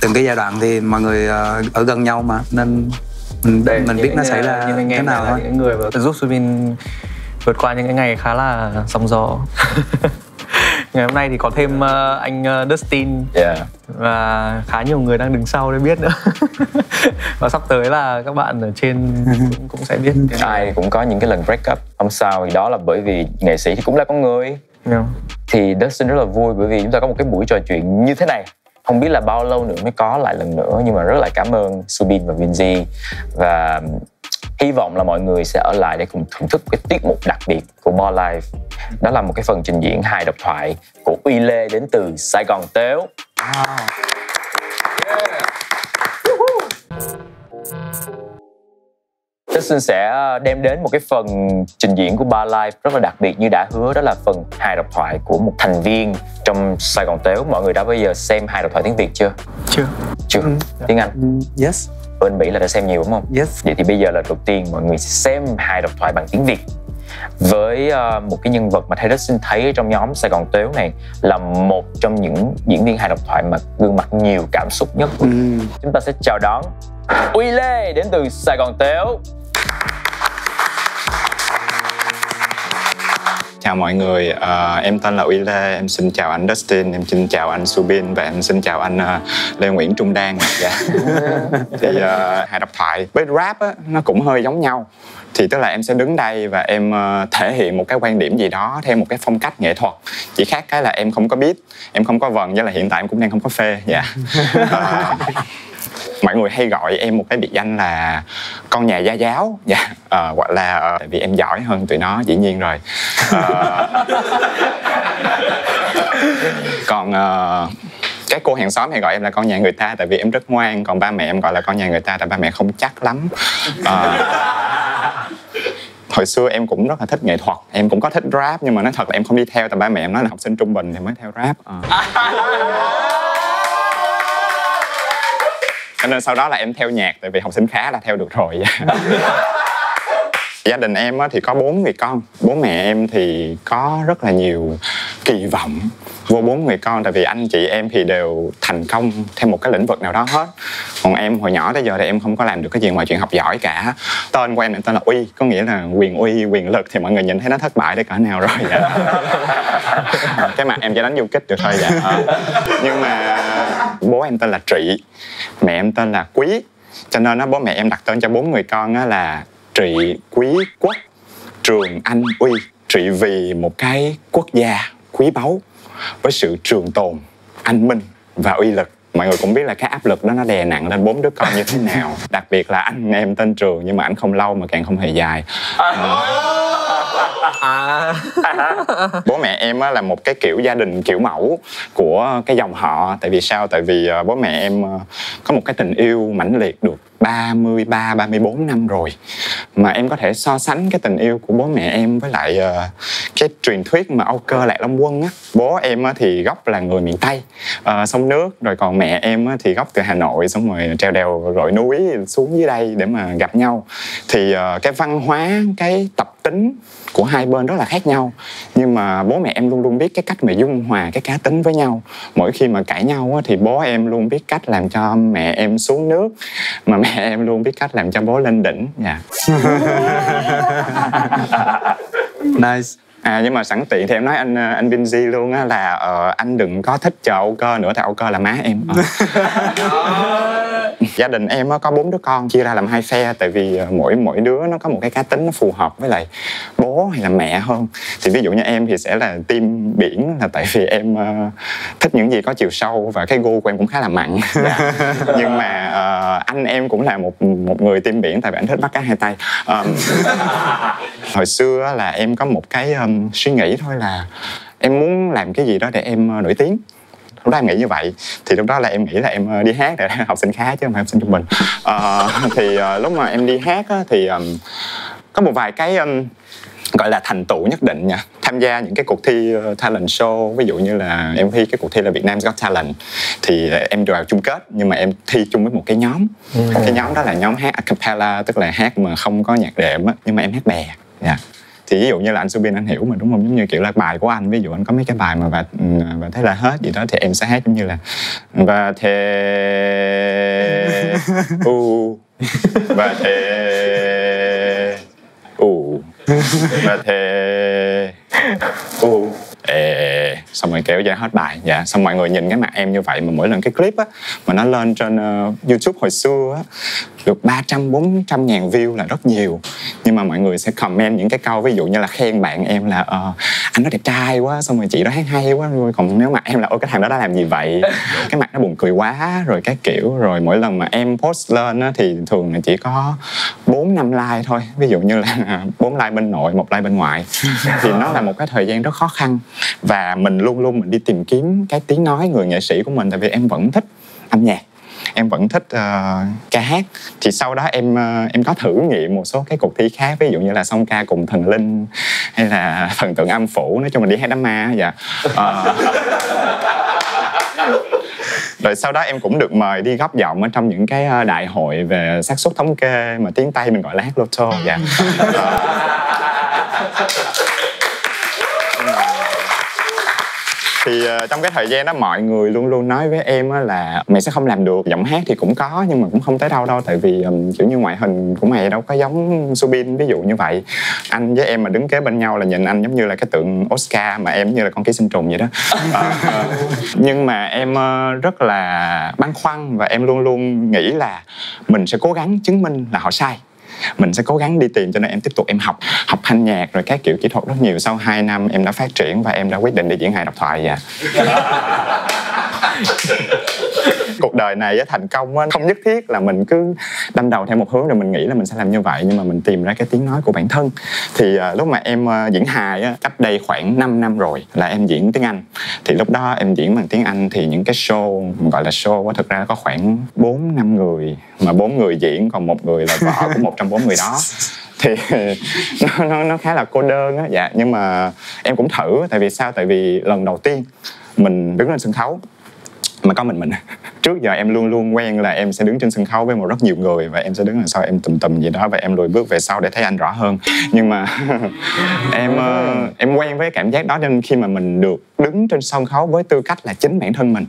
từng cái giai đoạn thì mọi người ờ, ở gần nhau mà nên mình, mình
những
biết nó xảy ra
anh
thế nào thôi.
những người mà giúp Subin vượt qua những cái ngày khá là sóng gió. <laughs> ngày hôm nay thì có thêm ờ, anh ờ, Dustin
Dạ.
và khá nhiều người đang đứng sau để biết nữa <laughs> và sắp tới là các bạn ở trên cũng, cũng sẽ biết
Ai cũng có những cái lần break up. Không sao thì đó là bởi vì nghệ sĩ thì cũng là con người.
Yeah.
Thì Dustin rất là vui bởi vì chúng ta có một cái buổi trò chuyện như thế này. Không biết là bao lâu nữa mới có lại lần nữa nhưng mà rất là cảm ơn Subin và Vinzi và hy vọng là mọi người sẽ ở lại để cùng thưởng thức cái tiết mục đặc biệt của Bo Life Đó là một cái phần trình diễn hài độc thoại của Uy Lê đến từ Sài Gòn Tếu. À. Justin sẽ đem đến một cái phần trình diễn của Bar Live rất là đặc biệt như đã hứa đó là phần hài độc thoại của một thành viên trong Sài Gòn Tếu. Mọi người đã bao giờ xem hài độc thoại tiếng Việt chưa?
chưa
Chưa. Tiếng Anh.
Mm, Yes,
Bên Mỹ là đã xem nhiều đúng không?
yes.
Vậy thì bây giờ là đầu tiên mọi người sẽ xem hài độc thoại bằng tiếng Việt với ờ, một cái nhân vật mà Taylor xin thấy ở trong nhóm Sài Gòn Tếu này là một trong những diễn viên hài độc thoại mà gương mặt nhiều cảm xúc nhất.
Mm.
Chúng ta sẽ chào đón Uy Lê đến từ Sài Gòn Tếu.
Chào mọi người, Ờ, em tên là Uy Lê, em xin chào anh Dustin, em xin chào anh Subin và em xin chào anh ờ, Lê Nguyễn Trung Đan. Dạ. <laughs> thì uh, hài độc thoại với rap á, nó cũng hơi giống nhau. Thì tức là em sẽ đứng đây và em ờ, thể hiện một cái quan điểm gì đó theo một cái phong cách nghệ thuật. Chỉ khác cái là em không có beat, em không có vần, với là hiện tại em cũng đang không có phê. Dạ. Ờ, <laughs> <laughs> mọi người hay gọi em một cái biệt danh là con nhà gia giáo. <laughs> Dạ ờ, hoặc là uh, tại vì em giỏi hơn tụi nó dĩ nhiên rồi. Uh, <laughs> còn uh, cái cô hàng xóm hay gọi em là con nhà người ta tại vì em rất ngoan còn ba mẹ em gọi là con nhà người ta tại ba mẹ không chắc lắm. Ờ, hồi xưa em cũng rất là thích nghệ thuật em cũng có thích rap nhưng mà nói thật là em không đi theo tại ba mẹ em nói là học sinh trung bình thì mới theo rap Ờ. <laughs> cho nên sau đó là em theo nhạc, tại vì học sinh khá là theo được rồi. <laughs> gia đình em thì có bốn người con. Bố mẹ em thì có rất là nhiều kỳ vọng vô bốn người con tại vì anh chị em thì đều thành công theo một cái lĩnh vực nào đó hết. Còn em hồi nhỏ tới giờ thì em không có làm được cái gì ngoài chuyện học giỏi cả. Tên của em là tên là uy có nghĩa là quyền uy quyền lực thì mọi người nhìn thấy nó thất bại tới cỡ nào rồi. Vậy <laughs> cái mặt em chỉ đánh du kích được thôi vậy. Nhưng mà bố em tên là trị mẹ em tên là quý. Cho nên đó, bố mẹ em đặt tên cho bốn người con là trị quý quốc. Trường anh uy trị vì một cái quốc gia quý báu với sự trường tồn anh minh và uy lực. Mọi người cũng biết là cái áp lực đó nó đè nặng lên bốn đứa con như thế nào. Đặc biệt là anh em tên trường nhưng mà anh không lâu mà càng không hề dài.
À. <laughs>
Bố mẹ em á, là một cái kiểu gia đình kiểu mẫu của cái dòng họ. Tại vì sao? Tại vì ờ, bố mẹ em ờ, có một cái tình yêu mãnh liệt được 33 34 năm rồi mà em có thể so sánh cái tình yêu của bố mẹ em với lại uh, cái truyền thuyết mà Âu Cơ Lạc Long Quân á. Bố em á, thì gốc là người miền Tây uh, sông nước rồi còn mẹ em á, thì gốc từ Hà Nội xong rồi treo đèo rồi núi xuống dưới đây để mà gặp nhau. Thì uh, cái văn hóa cái tập tính của hai bên rất là khác nhau nhưng mà bố mẹ em luôn luôn biết cái cách mà dung hòa cái cá tính với nhau. Mỗi khi mà cãi nhau á, thì bố em luôn biết cách làm cho mẹ em xuống nước mà mẹ <laughs> em luôn biết cách làm cho bố lên đỉnh dạ <laughs>
Nice.
à nhưng mà sẵn tiện thì em nói anh ờ, anh Vinzi luôn á là ờ, anh đừng có thích chờ Âu cơ nữa tại Âu cơ là má em Ờ. <laughs> gia đình em có bốn đứa con chia ra làm hai phe tại vì ờ, mỗi mỗi đứa nó có một cái cá tính nó phù hợp với lại bố hay là mẹ hơn thì ví dụ như em thì sẽ là tim biển là tại vì em ờ, thích những gì có chiều sâu và cái gu của em cũng khá là mặn. Dạ. <laughs> nhưng mà ờ, anh em cũng là một một người tim biển tại vì anh thích bắt cá hai tay. Ờm, <laughs> hồi xưa là em có một cái suy nghĩ thôi là em muốn làm cái gì đó để em nổi tiếng lúc đó em nghĩ như vậy. Thì lúc đó là em nghĩ là em ờ, đi hát để <laughs> học sinh khá chứ không phải học sinh trung bình. Ờ, <laughs> thì ờ, lúc mà em đi hát á, thì ừm, có một vài cái ừm, gọi là thành tựu nhất định nha. Tham gia những cái cuộc thi talent show ví dụ như là em thi cái cuộc thi là Việt Nam Got Talent thì em vào chung kết nhưng mà em thi chung với một cái nhóm. Cái nhóm đó là nhóm hát a cappella tức là hát mà không có nhạc đệm á nhưng mà em hát bè. Dạ thì ví dụ như là anh Subin anh hiểu mà, đúng không? Giống như kiểu là bài của anh, ví dụ anh có mấy cái bài mà và và ừ, thế là hết gì đó thì em sẽ hát giống như là và thế u, và thế u, và thế u ê xong rồi kéo ra hết bài. Dạ xong mọi người nhìn cái mặt em như vậy mà mỗi lần cái clip á mà nó lên trên ờ, youtube hồi xưa á được 300 400 ngàn view là rất nhiều. Nhưng mà mọi người sẽ comment những cái câu ví dụ như là khen bạn em là ờ, anh nó đẹp trai quá xong rồi chị đó hát hay quá. Rồi còn nếu mà em là ôi cái thằng đó đã làm gì vậy? <laughs> Cái mặt nó buồn cười quá rồi các kiểu rồi mỗi lần mà em post lên á, thì thường là chỉ có 4 năm like thôi. Ví dụ như là <laughs> bốn like bên nội một like bên ngoại thì nó là một cái thời gian rất khó khăn và mình luôn luôn mình đi tìm kiếm cái tiếng nói người nghệ sĩ của mình tại vì em vẫn thích âm nhạc em vẫn thích uh, ca hát. Thì sau đó em uh, em có thử nghiệm một số cái cuộc thi khác ví dụ như là song ca cùng thần linh hay là <laughs> thần tượng âm phủ nói chung mình đi hát đám ma dạ. Uh, rồi sau đó em cũng được mời đi góp giọng ở trong những cái đại hội về xác suất thống kê mà tiếng tây mình gọi là hát lotto dạ. Uh, thì ờ, trong cái thời gian đó mọi người luôn luôn nói với em á là mày sẽ không làm được giọng hát thì cũng có nhưng mà cũng không tới đâu đâu tại vì ừm, kiểu như ngoại hình của mày đâu có giống Subin ví dụ như vậy anh với em mà đứng kế bên nhau là nhìn anh giống như là cái tượng Oscar mà em như là con ký sinh trùng vậy đó <laughs> ờ. nhưng mà em ờ, rất là băn khoăn và em luôn luôn nghĩ là mình sẽ cố gắng chứng minh là họ sai mình sẽ cố gắng đi tìm cho nên em tiếp tục em học học thanh nhạc rồi các kiểu kỹ thuật rất nhiều. Sau 2 năm em đã phát triển và em đã quyết định đi diễn hài độc thoại vậy <laughs> cuộc đời này á, thành công á, không nhất thiết là mình cứ đâm đầu theo một hướng rồi mình nghĩ là mình sẽ làm như vậy nhưng mà mình tìm ra cái tiếng nói của bản thân. Thì à, lúc mà em à, diễn hài á, cách đây khoảng 5 năm rồi là em diễn tiếng Anh. Thì lúc đó em diễn bằng tiếng Anh thì những cái show gọi là show á, thực ra có khoảng 4 năm người mà bốn người diễn còn một người là vợ của một trong bốn người đó. Thì <laughs> nó, nó nó khá là cô đơn á dạ nhưng mà em cũng thử tại vì sao? Tại vì lần đầu tiên mình đứng lên sân khấu mà có mình mình. <laughs> Trước giờ em luôn luôn quen là em sẽ đứng trên sân khấu với một rất nhiều người và em sẽ đứng đằng sau em tùm tùm gì đó và em lùi bước về sau để thấy anh rõ hơn. Nhưng mà <laughs> em ờ, em quen với cảm giác đó nên khi mà mình được đứng trên sân khấu với tư cách là chính bản thân mình,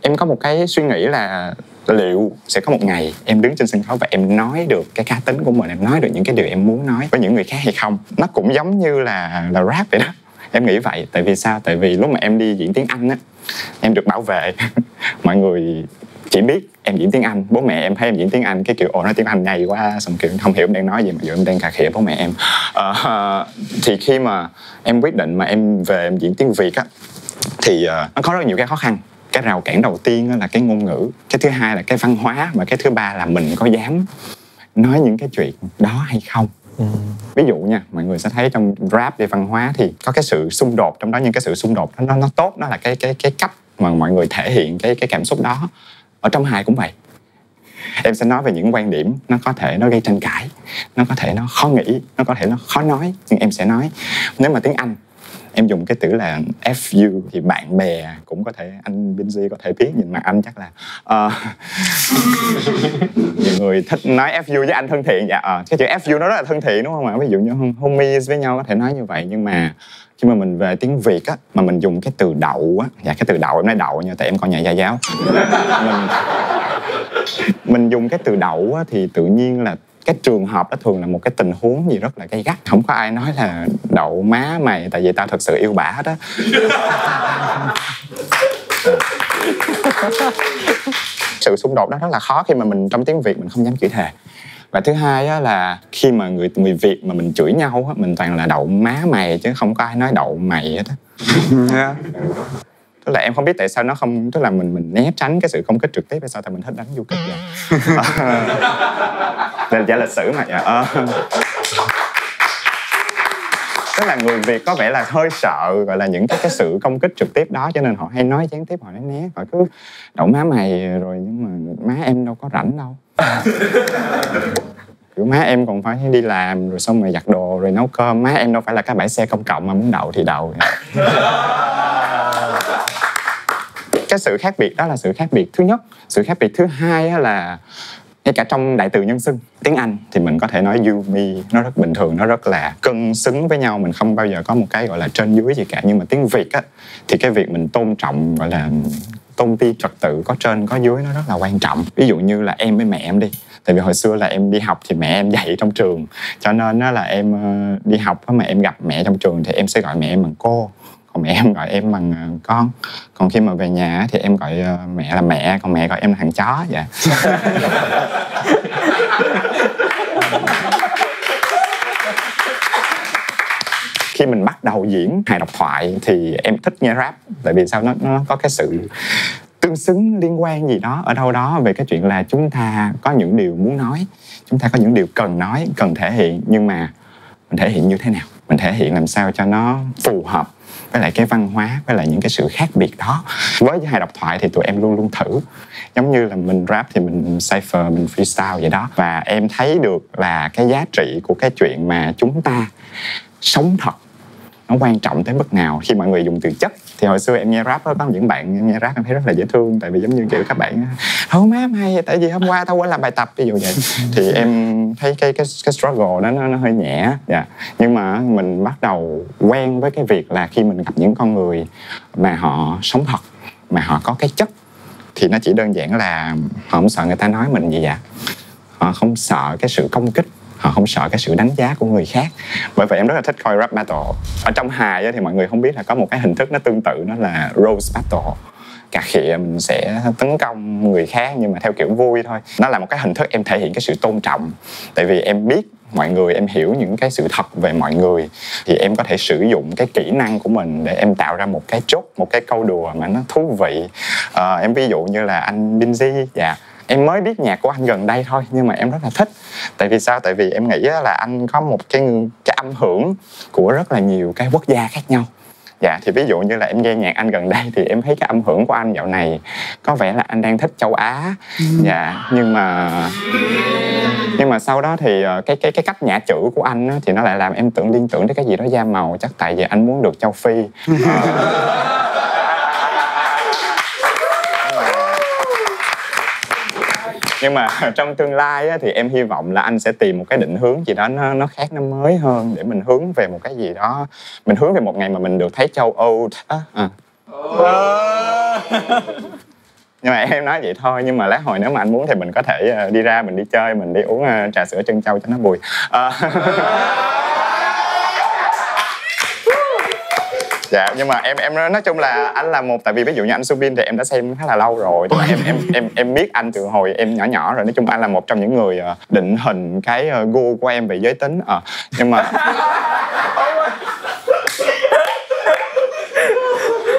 em có một cái suy nghĩ là liệu sẽ có một ngày em đứng trên sân khấu và em nói được cái cá tính của mình, em nói được những cái điều em muốn nói với những người khác hay không. Nó cũng giống như là là rap vậy đó. Em nghĩ vậy. Tại vì sao? Tại vì lúc mà em đi diễn tiếng anh á em được bảo vệ. <laughs> Mọi người chỉ biết em diễn tiếng Anh. Bố mẹ em thấy em diễn tiếng Anh cái kiểu ồ nói tiếng Anh nhầy quá. Xong kiểu không hiểu em đang nói gì mà giờ em đang cà khịa bố mẹ em. Ờ, thì khi mà em quyết định mà em về em diễn tiếng Việt á thì uh, nó có rất nhiều cái khó khăn. Cái rào cản đầu tiên là cái ngôn ngữ. Cái thứ hai là cái văn hóa và cái thứ ba là mình có dám nói những cái chuyện đó hay không ví dụ nha, mọi người sẽ thấy trong rap về văn hóa thì có cái sự xung đột trong đó, nhưng cái sự xung đột nó nó tốt nó là cái cái cái cách mà mọi người thể hiện cái cái cảm xúc đó. Ở trong hài cũng vậy. Em sẽ nói về những quan điểm nó có thể nó gây tranh cãi, nó có thể nó khó nghĩ, nó có thể nó khó nói, nhưng em sẽ nói. Nếu mà tiếng anh em dùng cái từ là FU thì bạn bè cũng có thể anh Binzy có thể biết nhìn mặt anh chắc là uh, <laughs> nhiều người thích nói FU với anh thân thiện. Dạ uh, cái chữ FU nó rất là thân thiện đúng không ạ? Ví dụ như homies với nhau có thể nói như vậy nhưng mà khi mà mình về tiếng Việt á mà mình dùng cái từ đậu á dạ cái từ đậu em nói đậu nha tại em còn nhà gia giáo. Mình mình dùng cái từ đậu á, thì tự nhiên là cái trường hợp đó thường là một cái tình huống gì rất là gay gắt. Không có ai nói là đậu má mày tại vì tao thật sự yêu bả hết á. <laughs> Sự xung đột đó rất là khó khi mà mình trong tiếng việt mình không dám chửi thề. Và thứ hai á, là khi mà người người việt mà mình chửi nhau á, mình toàn là đậu má mày chứ không có ai nói đậu mày hết á. Yeah. tức là em không biết tại sao nó không tức là mình mình né tránh cái sự công kích trực tiếp hay sao tại mình thích đánh du kích vậy <laughs> là trả lịch sử mà dạ. Ờ. tức là người việt có vẻ là hơi sợ, gọi là, những cái cái sự công kích trực tiếp đó, cho nên họ hay nói gián tiếp, họ nói né, họ cứ đậu má mày rồi nhưng mà má em đâu có rảnh đâu. <laughs> Kiểu má em còn phải đi làm rồi xong rồi giặt đồ rồi nấu cơm, má em đâu phải là cái bãi xe công cộng mà muốn đậu thì đậu. Cái sự khác biệt đó là sự khác biệt thứ nhất. Sự khác biệt thứ hai là ngay cả trong đại từ nhân xưng. Tiếng anh thì mình có thể nói you, me, nó rất bình thường, nó rất là cân xứng với nhau. Mình không bao giờ có một cái gọi là trên dưới gì cả. Nhưng mà tiếng việt á, thì cái việc mình tôn trọng, gọi là tôn ti trật tự có trên, có dưới, nó rất là quan trọng. Ví dụ như là em với mẹ em đi. Tại vì hồi xưa là em đi học thì mẹ em dạy trong trường. Cho nên nó là em ờ, đi học mà em gặp mẹ trong trường thì em sẽ gọi mẹ em bằng cô còn mẹ em gọi em bằng à, con. Còn khi mà về nhà thì em gọi à, mẹ là mẹ, còn mẹ gọi em là thằng chó vậy. <laughs> khi mình bắt đầu diễn hài độc thoại thì em thích nghe rap, tại vì sao? Nó nó có cái sự tương xứng, liên quan gì đó ở đâu đó về cái chuyện là chúng ta có những điều muốn nói, chúng ta có những điều cần nói, cần thể hiện. Nhưng mà mình thể hiện như thế nào? Mình thể hiện làm sao cho nó phù hợp với lại cái văn hóa, với lại những cái sự khác biệt đó. Với hài độc thoại thì tụi em luôn luôn thử. Giống như là mình rap thì mình cipher, mình freestyle vậy đó. Và em thấy được là cái giá trị của cái chuyện mà chúng ta sống thật nó quan trọng tới mức nào khi mọi người dùng từ chất? Thì hồi xưa em nghe rap đó, có những bạn em nghe rap em thấy rất là dễ thương tại vì giống như kiểu các bạn không má mày tại vì hôm qua tao quên làm bài tập ví dụ vậy. Thì em thấy cái cái cái struggle đó nó, nó hơi nhẹ dạ. Nhưng mà mình bắt đầu quen với cái việc là khi mình gặp những con người mà họ sống thật mà họ có cái chất thì nó chỉ đơn giản là họ không sợ người ta nói mình gì vậy họ không sợ cái sự công kích họ không sợ cái sự đánh giá của người khác. Bởi vậy em rất là thích coi rap battle. Ở trong hài á thì mọi người không biết là có một cái hình thức nó tương tự nó là roast battle. Cà khịa mình sẽ tấn công người khác nhưng mà theo kiểu vui thôi. Nó là một cái hình thức em thể hiện cái sự tôn trọng. Tại vì em biết mọi người em hiểu những cái sự thật về mọi người thì em có thể sử dụng cái kỹ năng của mình để em tạo ra một cái chốt một cái câu đùa mà nó thú vị. À, em ví dụ như là anh Binzy dạ em mới biết nhạc của anh gần đây thôi nhưng mà em rất là thích. Tại vì sao? Tại vì em nghĩ là anh có một cái cái âm hưởng của rất là nhiều cái quốc gia khác nhau. Dạ thì ví dụ như là em nghe nhạc anh gần đây thì em thấy cái âm hưởng của anh dạo này có vẻ là anh đang thích châu á. Dạ nhưng mà nhưng mà sau đó thì ờ, cái cái cái cách nhả chữ của anh á, thì nó lại làm em tưởng liên tưởng tới cái gì đó da màu. Chắc tại vì anh muốn được châu phi <laughs> <laughs> nhưng mà <laughs> trong tương lai á, thì em hy vọng là anh sẽ tìm một cái định hướng gì đó nó nó khác nó mới hơn để mình hướng về một cái gì đó mình hướng về một ngày mà mình được thấy châu âu á à. <laughs> nhưng mà em nói vậy thôi nhưng mà lát hồi nếu mà anh muốn thì mình có thể ờ, đi ra mình đi chơi mình đi uống ờ, trà sữa chân châu cho nó bùi à. Ờ. <laughs> dạ nhưng mà em em nói chung là anh là một tại vì ví dụ như anh Subin thì em đã xem khá là lâu rồi nhưng mà em em em em biết anh từ hồi em nhỏ nhỏ rồi. Nói chung anh là một trong những người ờ, định hình cái ờ, gu của em về giới tính Ờ, nhưng mà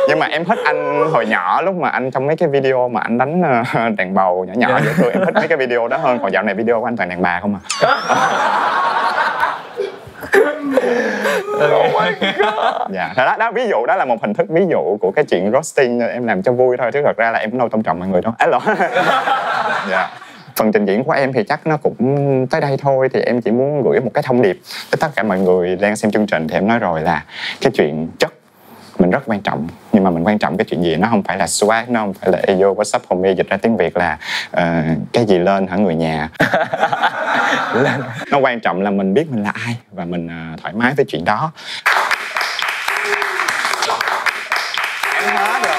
nhưng mà em thích anh hồi nhỏ lúc mà anh trong mấy cái video mà anh đánh đàn bầu nhỏ nhỏ dễ thương em thích mấy cái video đó hơn. Còn dạo này video của anh toàn đàn bà không à <laughs> <laughs> dạ đó, đó ví dụ đó là một hình thức ví dụ của cái chuyện roasting ờ, em làm cho vui thôi chứ thật ra là em cũng đâu tôn trọng mọi người đâu. Á lộn. <laughs> Dạ. Phần trình diễn của em thì chắc nó cũng tới đây thôi thì em chỉ muốn gửi một cái thông điệp tới tất cả mọi người đang xem chương trình thì em nói rồi là cái chuyện chất mình rất quan trọng. Nhưng mà mình quan trọng cái chuyện gì? Nó không phải là swag nó không phải là Ayo what's up homie dịch ra tiếng Việt là ờ, cái gì lên hả người nhà? <laughs> Nó quan trọng là mình biết mình là ai và mình ờ, thoải mái với chuyện đó. Em hết rồi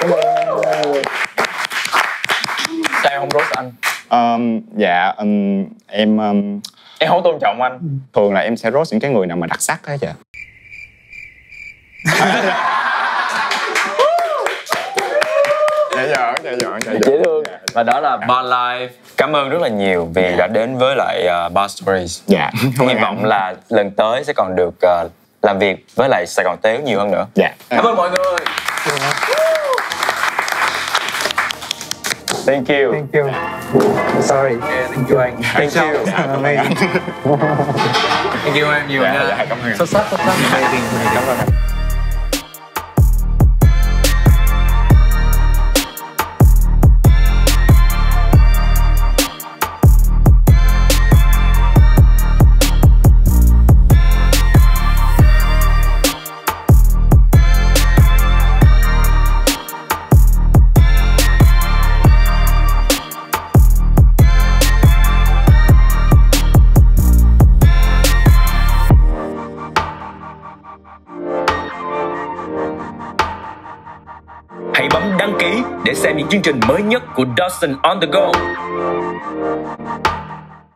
Cảm ơn mọi người.
sao em không roast anh?
Ờm, dạ ừm, em ừm,
em không tôn trọng anh.
Thường là em sẽ roast những cái người nào mà đặc sắc hết chứ Dạ giỡn, dạ giỡn, dạ giỡn.
dễ thương. Và đó là Bar Life. Cảm ơn rất là nhiều vì đã đến với lại uh, Bar Stories.
Dạ.
hy vọng là lần tới sẽ còn được uh, làm việc với lại Sài Gòn Tếu nhiều hơn nữa.
Dạ.
cảm ơn mọi người thank you.
Thank you. Sorry.
thank you anh.
Thank you.
Amazing.
thank you em nhiều
Dạ,
nha.
Dạ, cảm ơn.
Xuất sắc xuất sắc. Amazing.
Cảm ơn
chương trình mới nhất của Dustin on the go.